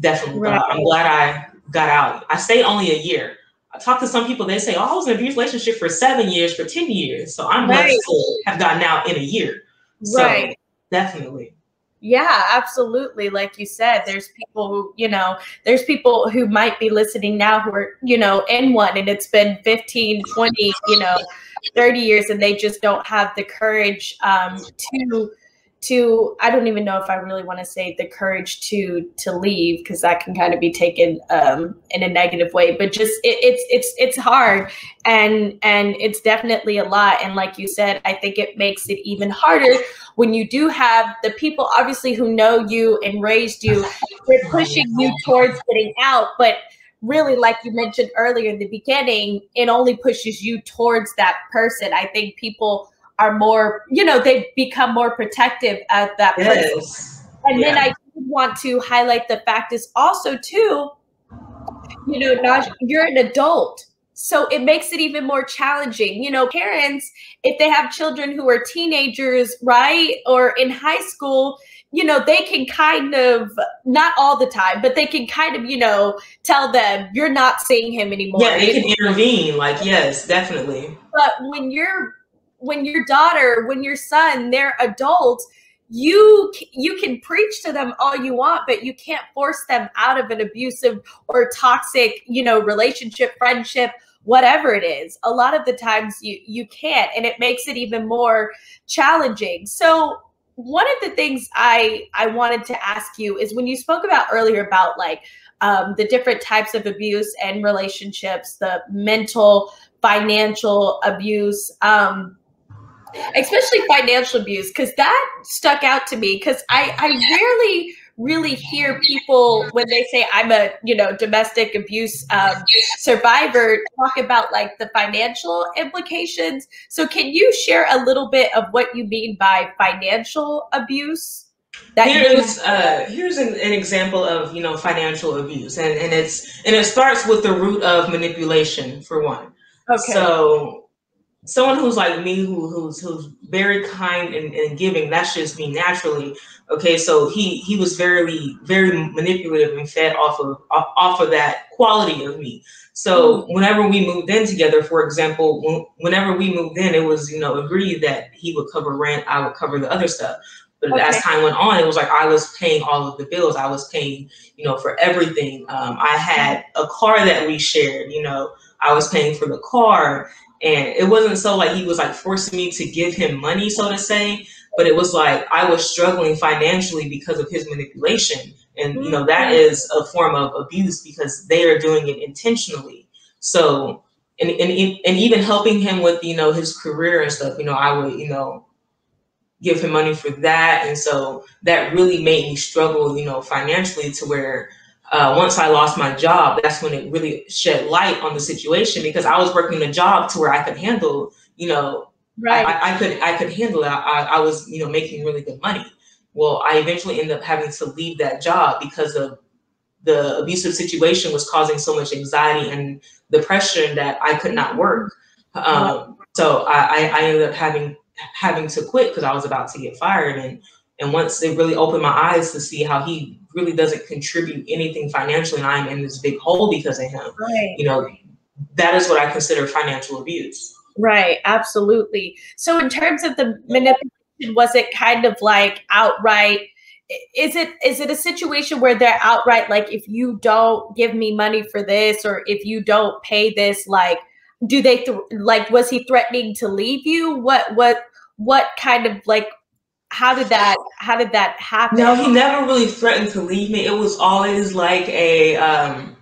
Definitely. Right. I'm glad I got out. I stayed only a year. I talked to some people, they say, oh, I was in an abusive relationship for seven years, for 10 years. So I'm right. blessed to have gotten out in a year. So right. definitely. Yeah, absolutely. Like you said, there's people who, you know, there's people who might be listening now who are, you know, in one and it's been 15, 20, you know, 30 years and they just don't have the courage um, to to i don't even know if i really want to say the courage to to leave because that can kind of be taken um, in a negative way but just it, it's it's it's hard. And and it's definitely a lot and like you said i think it makes it even harder when you do have the people obviously who know you and raised you. They're pushing you towards getting out but really like you mentioned earlier in the beginning it only pushes you towards that person. I think people are more, you know, they become more protective at that yes. And yeah. then I want to highlight the fact is also too, you know, Naj, you're an adult. So it makes it even more challenging. You know, parents, if they have children who are teenagers, right, or in high school, you know, they can kind of, not all the time, but they can kind of, you know, tell them, you're not seeing him anymore. Yeah, they can intervene. Like, yes, definitely. But when you're when your daughter, when your son, they're adults, you you can preach to them all you want but you can't force them out of an abusive or toxic you know relationship friendship whatever it is. A lot of the times you you can't and it makes it even more challenging. So one of the things i i wanted to ask you is when you spoke about earlier about like um, the different types of abuse and relationships the mental financial abuse um, especially financial abuse, because that stuck out to me. Because I, I rarely really hear people when they say I'm a you know domestic abuse um, survivor talk about like the financial implications. So can you share a little bit of what you mean by financial abuse? That here's uh, here's an, an, example of you know financial abuse, and and it's and it starts with the root of manipulation for one. Okay. So someone who's like me who who's who's very kind and, and giving that's just me naturally. Okay so he he was very very manipulative and fed off of off of that quality of me. So mm-hmm. whenever we moved in together for example whenever we moved in it was you know agreed that he would cover rent i would cover the other stuff. But okay. as time went on it was like i was paying all of the bills. I was paying you know for everything. Um, i had a car that we shared you know. I was paying for the car and it wasn't so like he was like forcing me to give him money, so to say, but it was like I was struggling financially because of his manipulation. And you know, that mm-hmm. a form of abuse because they are doing it intentionally. So and, and and even helping him with, you know, his career and stuff, you know, I would, you know, give him money for that. And so that really made me struggle, you know, financially to where uh, once I lost my job, that's when it really shed light on the situation because I was working a job to where I could handle, you know, right. I, I could I could handle it. I, I was, you know, making really good money. Well, I eventually ended up having to leave that job because of the abusive situation was causing so much anxiety and depression that I could not work. Um, so I, I ended up having having to quit because I was about to get fired. And and once it really opened my eyes to see how he really doesn't contribute anything financially and I'm in this big hole because of him. Right. You know, that is what I consider financial abuse. Right, absolutely. So in terms of the manipulation, was it kind of like outright is it is it a situation where they're outright like if you don't give me money for this or if you don't pay this like do they th- like was he threatening to leave you what what what kind of like how did that how did that happen? No, he never really threatened to leave me. It was always like a um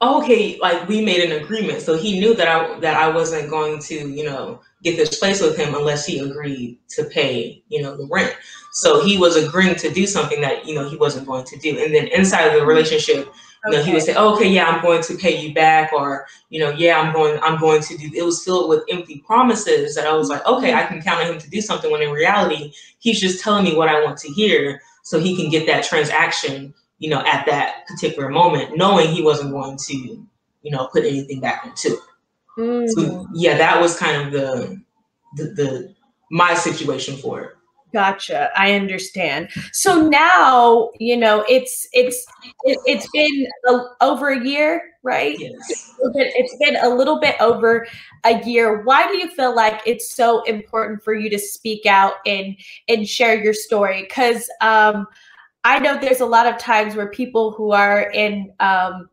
okay, like we made an agreement. So he knew that I that I wasn't going to, you know, get this place with him unless he agreed to pay, you know, the rent. So he was agreeing to do something that, you know, he wasn't going to do. And then inside of the relationship, you know, he would say, oh, "Okay, yeah, I'm going to pay you back," or you know, "Yeah, I'm going, I'm going to do." It was filled with empty promises that I was like, "Okay, I can count on him to do something." When in reality, he's just telling me what I want to hear, so he can get that transaction, you know, at that particular moment, knowing he wasn't going to, you know, put anything back into it. Mm. So yeah, that was kind of the, the the my situation for it. Gotcha. I understand. So now, you know, it's it's it, has been a, over a year, right? Yes. It's been a little bit over a year. Why do you feel like it's so important for you to speak out and and share your story? Because um, I know there's a lot of times where people who are in um,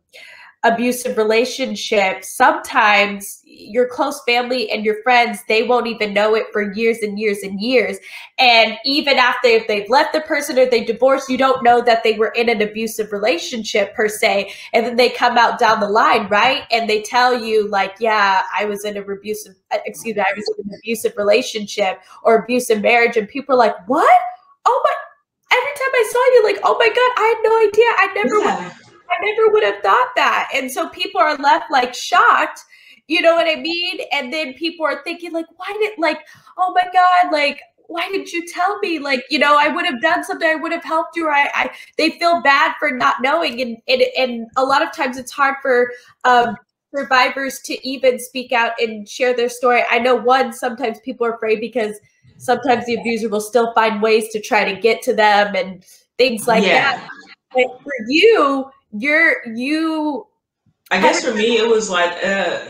abusive relationship, sometimes your close family and your friends, they won't even know it for years and years and years. And even after if they've left the person or they divorce, you don't know that they were in an abusive relationship per se. And then they come out down the line, right? And they tell you like, yeah, I was in a abusive, uh, excuse me, I was in an abusive relationship or abusive marriage. And people are like, what? Oh my, every time I saw you, like, oh my God, I had no idea. I never yeah. I never would have thought that. And so people are left like shocked. You know what I mean? And then people are thinking, like, why did like, oh my God, like, why didn't you tell me? Like, you know, I would have done something, I would have helped you. I, I they feel bad for not knowing. And, and and a lot of times it's hard for um survivors to even speak out and share their story. I know one, sometimes people are afraid because sometimes the abuser will still find ways to try to get to them and things like yeah. that. But for you, you're you I guess for me, it was like uh,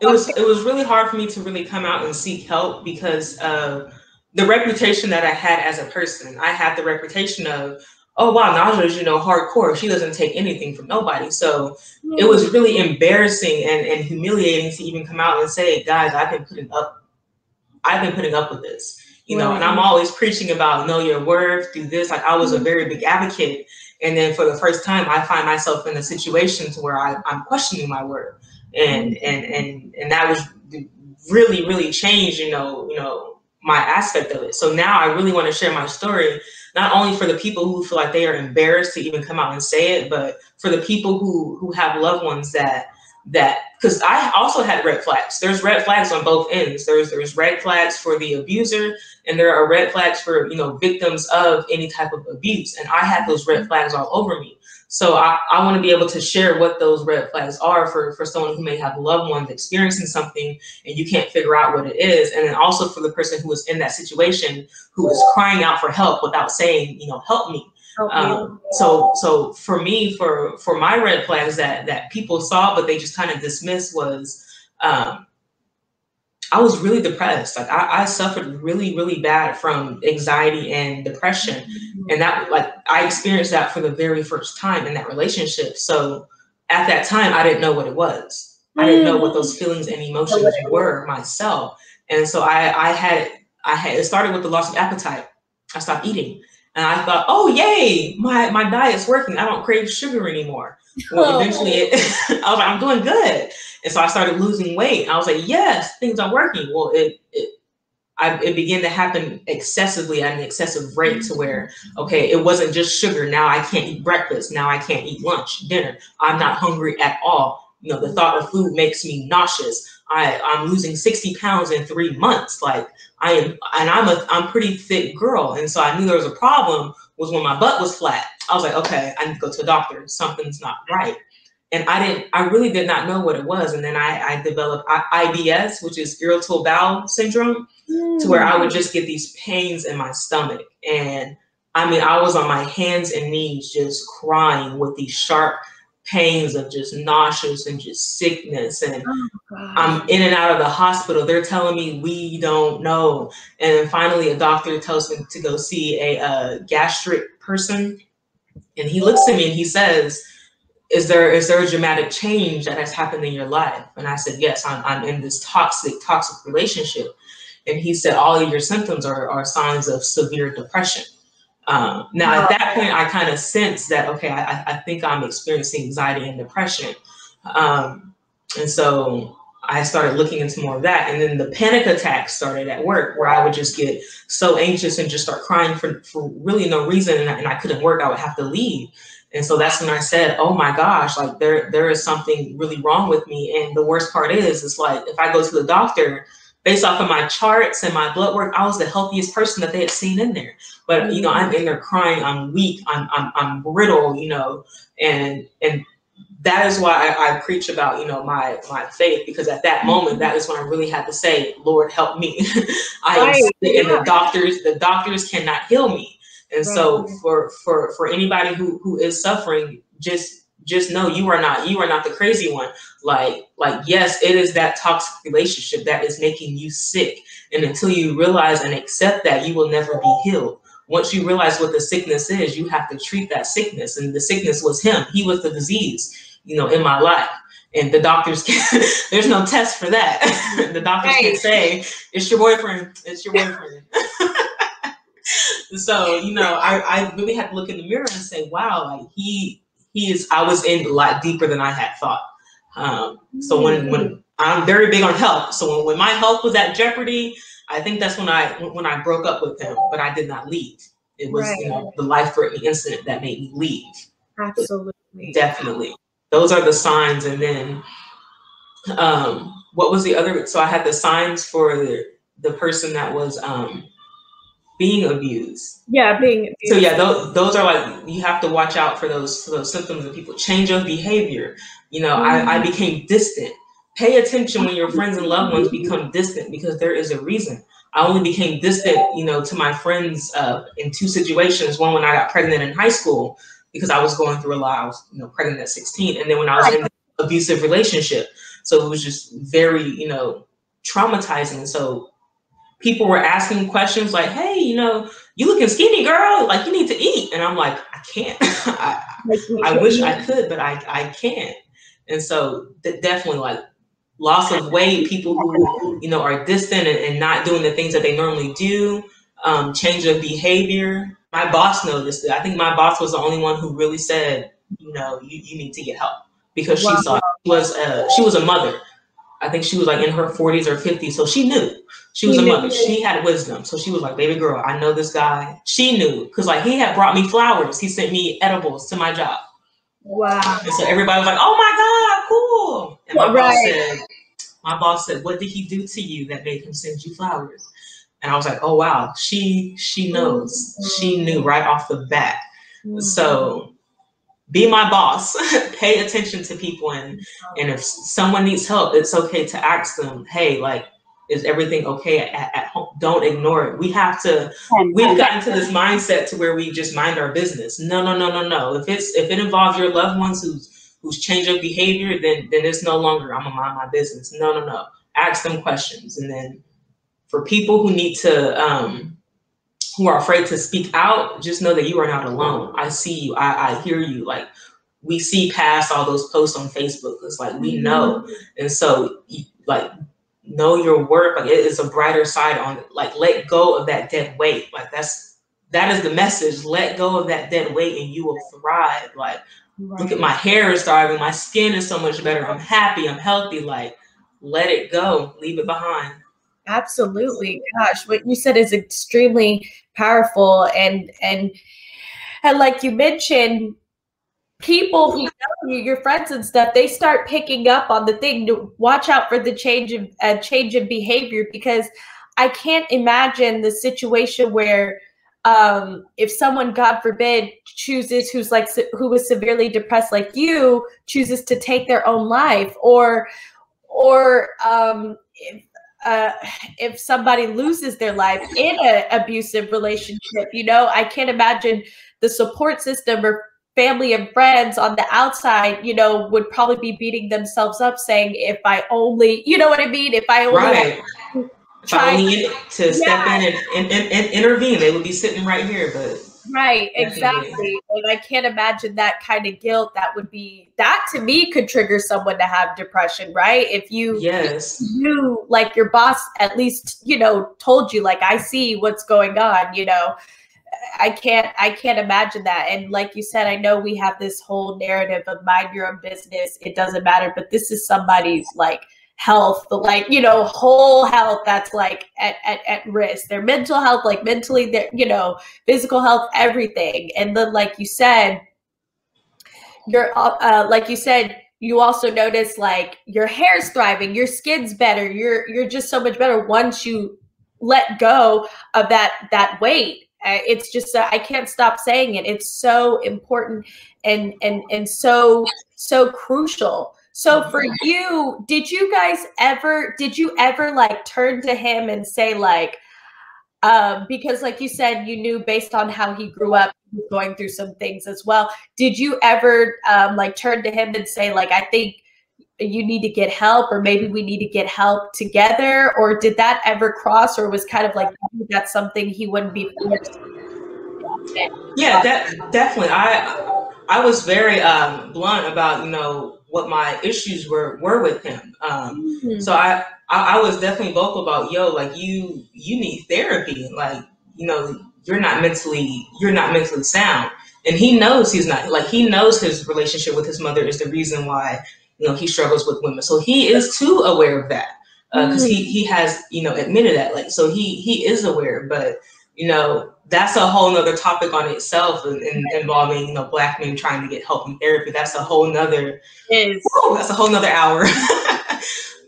it was it was really hard for me to really come out and seek help because of the reputation that I had as a person. I had the reputation of, oh wow, Nadja is you know hardcore. She doesn't take anything from nobody. So it was really embarrassing and, and humiliating to even come out and say, guys, I've been putting up, I've been putting up with this. You know, and I'm always preaching about know your worth, do this. Like I was a very big advocate and then for the first time, I find myself in a situation to where I, I'm questioning my word, and and and and that was really really changed. You know, you know my aspect of it. So now I really want to share my story, not only for the people who feel like they are embarrassed to even come out and say it, but for the people who who have loved ones that that because I also had red flags. There's red flags on both ends. There's there's red flags for the abuser, and there are red flags for you know victims of any type of abuse. And I had those red flags all over me. So I, I want to be able to share what those red flags are for, for someone who may have loved ones experiencing something and you can't figure out what it is. And then also for the person who is in that situation who is crying out for help without saying, you know, help me um, so so for me, for for my red flags that that people saw but they just kind of dismissed was um, I was really depressed. Like I, I, suffered really, really bad from anxiety and depression. Mm-hmm. And that like I experienced that for the very first time in that relationship. So at that time I didn't know what it was. I didn't know what those mm. feelings and emotions were myself. And so I I had I had it started with the loss of appetite. I stopped eating. And I thought, oh yay, my my diet's working. I don't crave sugar anymore. Well, oh. eventually, it, *laughs* I was like, I'm doing good, and so I started losing weight. I was like, yes, things are working. Well, it it I, it began to happen excessively at an excessive rate to where okay it wasn't just sugar now i can't eat breakfast now i can't eat lunch dinner i'm not hungry at all you know the thought of food makes me nauseous I, I'm losing 60 pounds in three months. Like I and I'm a, I'm pretty thick girl. And so I knew there was a problem was when my butt was flat. I was like, okay, I need to go to a doctor. Something's not right. And I didn't, I really did not know what it was. And then I, I developed IBS, which is irritable bowel syndrome, mm. to where I would just get these pains in my stomach. And I mean, I was on my hands and knees just crying with these sharp pains of just nauseous and just sickness and oh, i'm um, in and out of the hospital. They're telling me we don't know. And finally a doctor tells me to go see a, a gastric person and he looks at me and he says is there is there a dramatic change that has happened in your life? And i said yes i'm, I'm in this toxic toxic relationship. And he said all of your symptoms are, are signs of severe depression um, now, at that point, I kind of sensed that, okay, I, I, think I'm experiencing anxiety and depression. Um, and so I started looking into more of that. And then the panic attacks started at work where I would just get so anxious and just start crying for, for really no reason. And I, and I couldn't work, I would have to leave. And so that's when I said, oh my gosh, like there, there is something really wrong with me. And the worst part is, it's like if I go to the doctor, based off of my charts and my blood work, I was the healthiest person that they had seen in there. But you know, I'm mm-hmm. in there crying, I'm weak, I'm I'm, I'm brittle, you know, and and that is why I, I, preach about you know my my faith because at that moment that is when I really had to say, Lord, help me. *laughs* I right. am sick, and the doctors the doctors cannot heal me. And right. so for for for anybody who who is suffering, just just know you are not you are not the crazy one like like yes it is that toxic relationship that is making you sick and until you realize and accept that you will never be healed once you realize what the sickness is you have to treat that sickness and the sickness was him he was the disease you know, in my life. And the doctors *laughs* can there's no test for that. *laughs* the doctors right. can say, it's your boyfriend, it's your boyfriend. *laughs* so, you know, I, I really had to look in the mirror and say, wow, like he he is I was in a lot deeper than I had thought. Um, so when when. I'm very big on health. So when, when my health was at jeopardy, I think that's when I when I broke up with him, but I did not leave. It was right. you know the life threatening incident that made me leave. Absolutely. Definitely. Those are the signs. And then um what was the other so I had the signs for the the person that was um being abused. Yeah, being abused. So yeah, those, those are like you have to watch out for those for those symptoms of people. Change of behavior. You know, mm-hmm. I, I became distant. Pay attention when your friends and loved ones become distant because there is a reason. I only became distant, you know, to my friends uh, in two situations. One when I got pregnant in high school because I was going through a lot. I was, you know, pregnant at 16, and then when I was in an abusive relationship, so it was just very, you know, traumatizing. So people were asking questions like, "Hey, you know, you looking skinny, girl. Like you need to eat," and I'm like, "I can't. *laughs* I, I, wish I could, but I I can't." And so definitely like loss of weight, people who you know are distant and, and not doing the things that they normally do, um, change of behavior. My boss noticed it. I think my boss was the only one who really said, you know, you, you need to get help because wow. she saw she was a, she was a mother. I think she was like in her 40s or 50s, so she knew she was a mother. She had wisdom. So she was like, baby girl, I know this guy. She knew because like he had brought me flowers. He sent me edibles to my job. Wow. And so everybody was like, oh my God, cool. And my boss said, my boss said, what did he do to you that made him send you flowers? And I was like, oh wow, she she knows. Mm-hmm. She knew right off the bat. Mm-hmm. So be my boss. *laughs* Pay attention to people and and if someone needs help, it's okay to ask them, hey, like is everything okay at, at, home? Don't ignore it. We have to. We've gotten to this mindset to where we just mind our business. No, no, no, no, no. If it's if it involves your loved ones who's who's changed of behavior, then then it's no longer I'm gonna mind my business. No, no, no. Ask them questions, and then for people who need to um who are afraid to speak out, just know that you are not alone. I see you. I, I hear you. Like we see past all those posts on Facebook. It's like we know, mm-hmm. and so like know your work. Like it is a brighter side on it. Like let go of that dead weight. Like that's that is the message. Let go of that dead weight and you will thrive. Like right. look at my hair is thriving. My skin is so much better. I'm happy. I'm healthy. Like let it go. Leave it behind. Absolutely. Gosh, what you said is extremely powerful. And and and like you mentioned people who know you, your friends and stuff, they start picking up on the thing to watch out for the change of uh, change in behavior because I can't imagine the situation where um, if someone, God forbid, chooses who's like who was severely depressed like you chooses to take their own life, or or um, uh, if somebody loses their life in an abusive relationship, you know, I can't imagine the support system or family and friends on the outside, you know, would probably be beating themselves up saying, if I only, you know what I mean? If I only right. if I only to step yeah. in and, and, and, and, intervene, they would be sitting right here, but right, exactly. And I can't imagine that kind of guilt that would be that to me could trigger someone to have depression, right? If you yes you like your boss at least, you know, told you like I see what's going on, you know I can't I can't imagine that. And like you said, I know we have this whole narrative of mind your own business. It doesn't matter, but this is somebody's like health, the like you know, whole health that's like at, at, at risk. Their mental health, like mentally, their you know, physical health, everything. And then, like you said, you're uh, uh like you said, you also notice like your hair's thriving, your skin's better, you're you're just so much better once you let go of that that weight it's just uh, I can't stop saying it. It's so important and and and so so crucial. So for you, did you guys ever did you ever like turn to him and say like um, because like you said you knew based on how he grew up going through some things as well. Did you ever um, like turn to him and say like i think you need to get help or maybe we need to get help together or did that ever cross or was kind of like that's something he wouldn't be yeah that definitely. I I was very um, blunt about you know what my issues were were with him. Um, mm-hmm. So I, I I was definitely vocal about yo like you you need therapy like you know you're not mentally you're not mentally sound and he knows he's not like he knows his relationship with his mother is the reason why you know he struggles with women so he is too aware of that because uh, mm-hmm. he he has you know admitted that like so he he is aware but you know that's a whole nother topic on itself and, involving you know black men trying to get help in therapy. That's a whole nother is that's a whole nother hour. *laughs*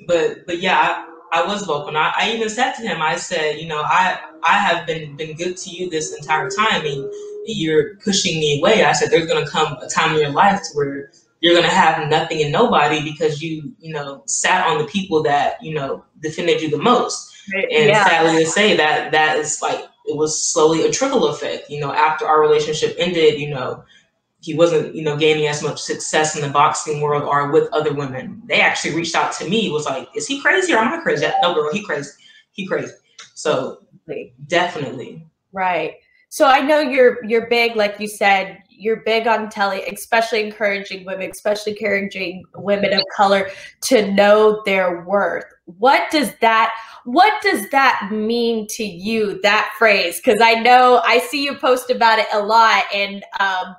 But but yeah I, I was vocal. I, I even said to him i said you know i i have been been good to you this entire time and you're pushing me away. I said there's going to come a time in your life to where you're going to have nothing and nobody because you you know sat on the people that you know defended you the most. And yeah. sadly to say that that is like it was slowly a trickle effect. You know, after our relationship ended, you know, he wasn't, you know, gaining as much success in the boxing world or with other women. They actually reached out to me, was like, is he crazy or am I crazy? No, girl, he crazy. He crazy. So definitely. Right. So I know you're you're big, like you said, you're big on telling, especially encouraging women, especially encouraging women of color to know their worth. What does that what does that mean to you, that phrase? Because I know I see you post about it a lot and um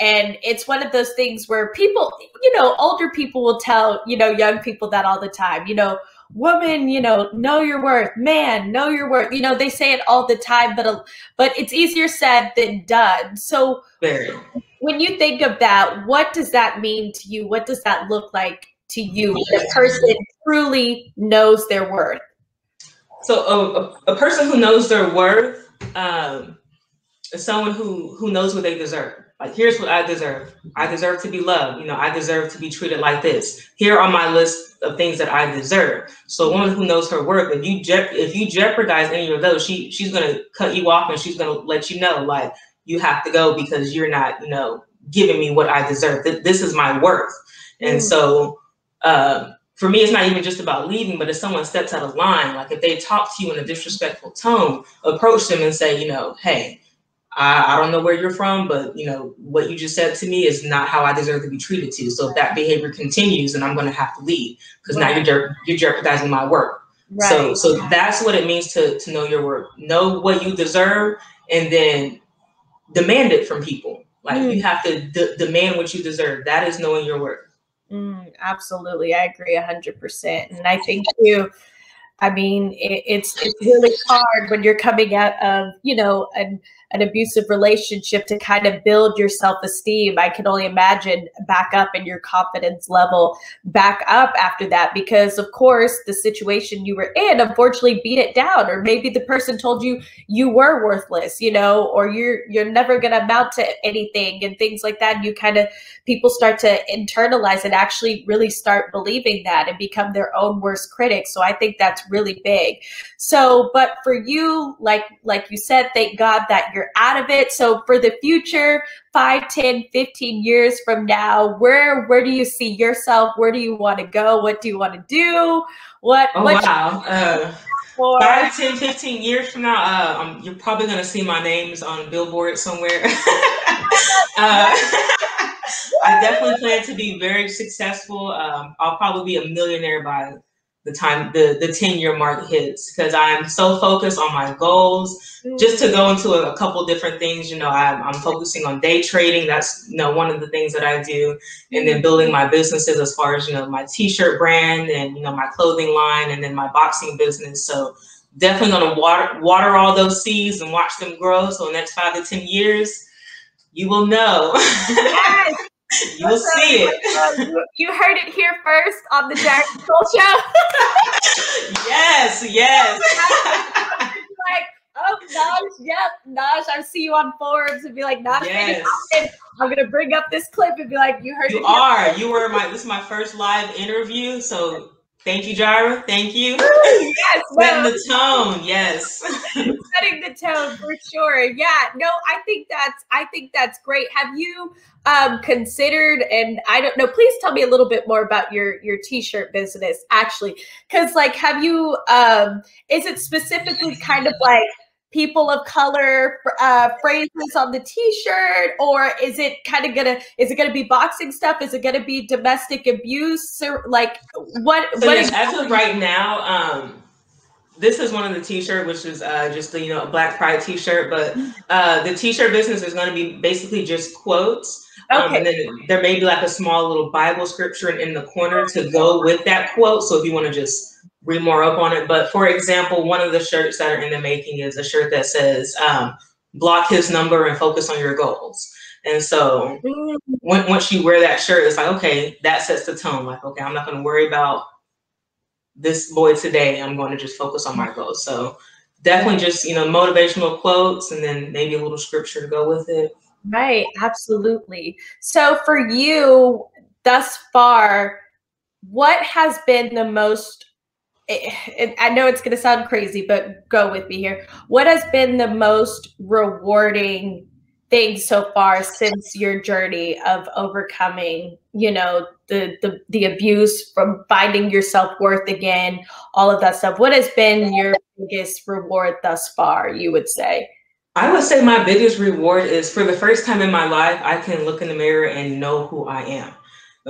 and it's one of those things where people, you know, older people will tell, you know, young people that all the time, you know, woman, you know, know your worth, man, know your worth. You know, they say it all the time, but but it's easier said than done. So Very. when you think of that, what does that mean to you? What does that look like to you? The person truly knows their worth. So a, a, a person who knows their worth um, is someone who who knows what they deserve. Like, here's what I deserve. I deserve to be loved. You know, I deserve to be treated like this. Here are my list of things that I deserve. So a woman who knows her worth, if you je- if you jeopardize any of those, she she's gonna cut you off and she's gonna let you know like you have to go because you're not, you know, giving me what I deserve. This is my worth. And mm. so uh, for me, it's not even just about leaving, but if someone steps out of line, like if they talk to you in a disrespectful tone, approach them and say, you know, hey, I, I, don't know where you're from, but you know what you just said to me is not how I deserve to be treated to. So if that behavior continues, then I'm going to have to leave because right. now you're you're jeopardizing my work. Right. So so that's what it means to to know your work. Know what you deserve, and then demand it from people. Like mm. you have to d- demand what you deserve. That is knowing your worth. Mm, absolutely, I agree hundred percent, and I think too. I mean, it, it's it's really hard when you're coming out of you know an an abusive relationship to kind of build your self esteem. I can only imagine back up in your confidence level back up after that because, of course, the situation you were in unfortunately beat it down, or maybe the person told you you were worthless, you know, or you're you're never going to amount to anything and things like that. And you kind of people start to internalize and actually really start believing that and become their own worst critics. So I think that's really big. So, but for you, like like you said, thank God that you're out of it. So for the future, 5, 10, 15 years from now, where where do you see yourself? Where do you want to go? What do you want to do? What Oh what wow. Uh, for 5, 10, 15 years from now, uh, um, you're probably going to see my names on billboard somewhere. *laughs* uh, *laughs* I definitely plan to be very successful. Um, I'll probably be a millionaire by the time the the 10 year mark hits because i'm so focused on my goals. Just to go into a, a couple different things you know I'm, I'm, focusing on day trading. That's you know one of the things that i do. And then building my businesses as far as you know my t-shirt brand and you know my clothing line and then my boxing business. So definitely going to water water all those seeds and watch them grow. So the next five to ten years you will know. *laughs* Yes. You'll see it. *laughs* Uh, you heard it here first on the Jirah Nicole *laughs* Show. yes, yes. *laughs* like, oh, Naj, yep, Naj, I see you on Forbes and be like, Naj, yes. I'm gonna bring up this clip and be like, you heard you it. You are. You were my. This is my first live interview, so Thank you, Jirah. Thank you. yes, setting the tone. Yes, *laughs* setting the tone for sure. Yeah, no, I think that's I think that's great. Have you um, considered? And I don't know. Please tell me a little bit more about your your t-shirt business, actually, because like, have you? Um, is it specifically kind of like people of color uh, phrases on the t-shirt or is it kind of gonna is it gonna be boxing stuff? Is it gonna be domestic abuse? Or like what so what yes, as of right now um this is one of the t-shirt which is uh, just the, you know a black pride t-shirt but uh, the t-shirt business is going to be basically just quotes. Um, and then there may be like a small little bible scripture in the corner to go with that quote. So if you want to just read more up on it but for example one of the shirts that are in the making is a shirt that says um, block his number and focus on your goals and so Mm, when, once you wear that shirt, it's like, okay, that sets the tone. Like, okay, I'm not going to worry about this boy today. I'm going to just focus on my goals. So definitely just, you know, motivational quotes and then maybe a little scripture to go with it. right absolutely so for you thus far what has been the most it, it- I know it's going to sound crazy, but go with me here. What has been the most rewarding thing so far since your journey of overcoming, you know, the the the abuse from finding your self-worth again, all of that stuff? What has been your biggest reward thus far, you would say? I would say my biggest reward is for the first time in my life, I can look in the mirror and know who I am.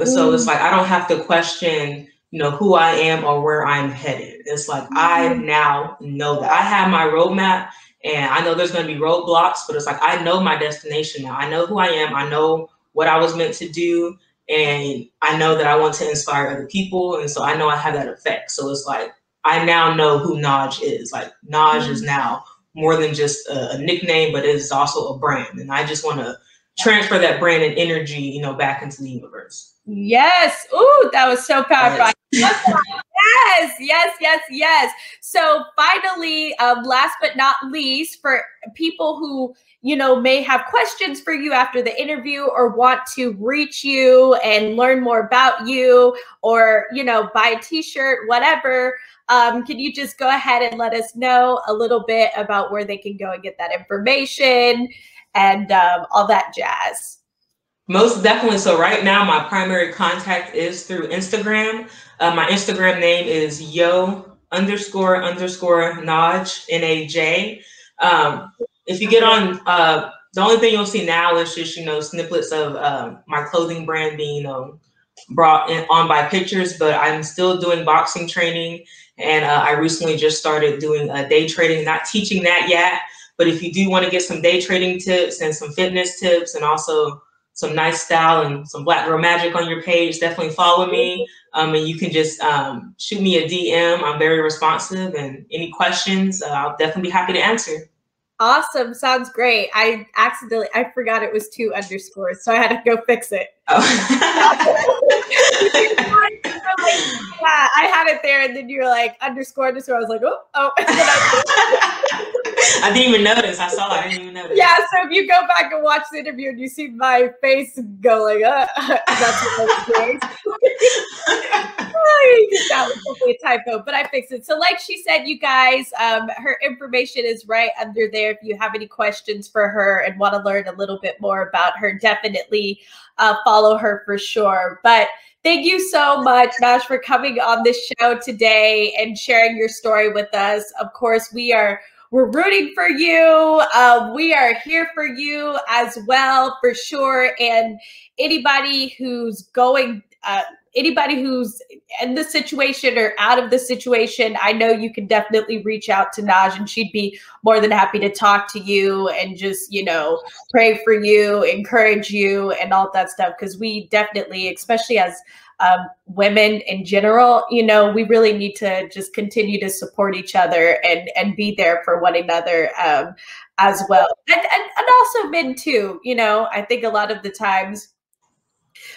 So it's mm. like I don't have to question, you know, who I am or where I'm headed. It's like I mm-hmm. now know that I have my roadmap and I know there's going to be roadblocks, but it's like I know my destination now. I know who I am. I know what I was meant to do. And I know that I want to inspire other people. And so I know I have that effect. So it's like I now know who Naj is. Like Naj is mm-hmm. now more than just a, a nickname, but it is also a brand. And I just want to transfer that brand and energy, you know, back into the universe. Yes. Ooh, that was so powerful. *laughs* Yes. yes, yes, yes, yes. So finally, um, last but not least, for people who you know may have questions for you after the interview or want to reach you and learn more about you or you know buy a t-shirt whatever um, can you just go ahead and let us know a little bit about where they can go and get that information and um, all that jazz Most definitely. So right now, my primary contact is through Instagram. Uh, my Instagram name is yo underscore underscore Naj N A J. Um, if you get on, uh, the only thing you'll see now is just you know snippets of uh, my clothing brand being know brought in, on by pictures. But I'm still doing boxing training, and uh, I recently just started doing day trading. Not teaching that yet, but if you do want to get some day trading tips and some fitness tips, and also some nice style and some black girl magic on your page, definitely follow me. Um, and you can just um, shoot me a DM. I'm very responsive, and any questions, uh, I'll definitely be happy to answer. Awesome. Sounds great. I accidentally I forgot it was two underscores, so I had to go fix it. *laughs* Oh. *laughs* yeah, I had it there, and then you were like underscore underscore. I was like, oh, oh. *laughs* *laughs* I- didn't even notice. I saw. it. I didn't even notice. yeah. So if you go back and watch the interview and you see my face go like, uh, *laughs* that's what I was doing. *laughs* that was definitely a typo, but I fixed it. So, like she said, you guys, um, her information is right under there. If you have any questions for her and want to learn a little bit more about her, definitely uh, follow her for sure. But thank you so much, Naj, for coming on this show today and sharing your story with us. Of course, we are we're rooting for you. Uh, we are here for you as well, for sure. And anybody who's going, uh, anybody who's in the situation or out of the situation, I know you can definitely reach out to Naj and she'd be more than happy to talk to you and just, you know, pray for you, encourage you, and all that stuff. Because we definitely, especially as um, women in general, you know, we really need to just continue to support each other and and be there for one another um, as well, and, and and also men too. You know, I think a lot of the times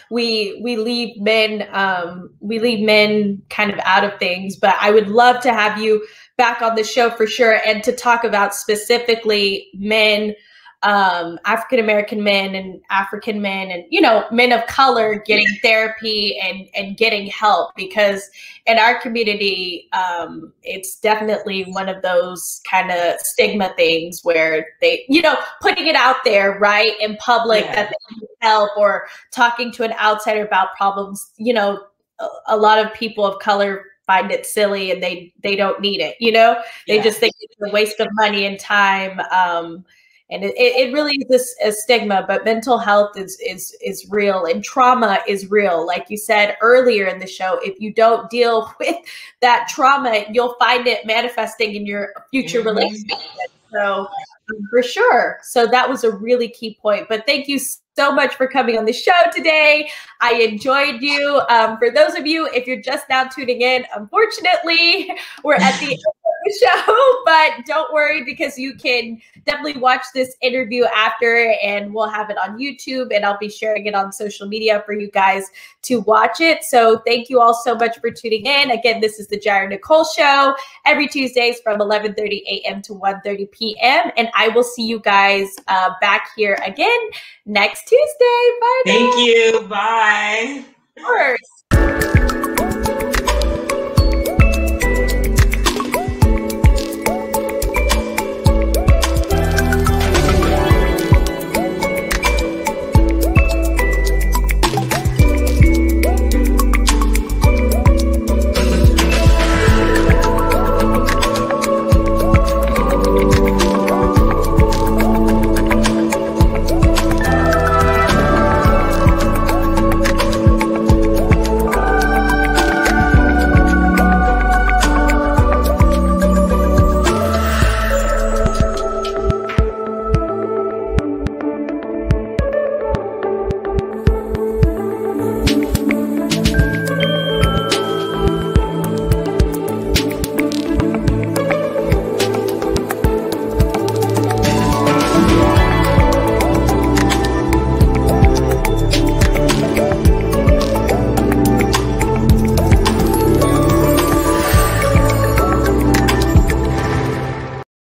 we we leave men um, we leave men kind of out of things, but I would love to have you back on the show for sure and to talk about specifically men um, African American men and African men and you know men of color getting therapy and and getting help because in our community um, it's definitely one of those kind of stigma things where they you know putting it out there right in public Yeah. that they need help or talking to an outsider about problems you know a, a lot of people of color find it silly and they they don't need it you know they yeah. just think it's a waste of money and time um, and it, it really is a stigma but mental health is is is real and trauma is real like you said earlier in the show if you don't deal *laughs* with that trauma you'll find it manifesting in your future mm-hmm. relationships so um, for sure so that was a really key point but thank you so much for coming on the show today. I enjoyed you. Um, for those of you, if you're just now tuning in, unfortunately, *laughs* we're at the *laughs* show, *laughs* but don't worry because you can definitely watch this interview after and we'll have it on YouTube and I'll be sharing it on social media for you guys to watch it. So thank you all so much for tuning in. Again, this is the Jirah Nicole show every Tuesdays from 11:30 a.m. to 1:30 p.m. and I will see you guys uh, back here again next Tuesday. Bye. Thank you. Bye. Of course.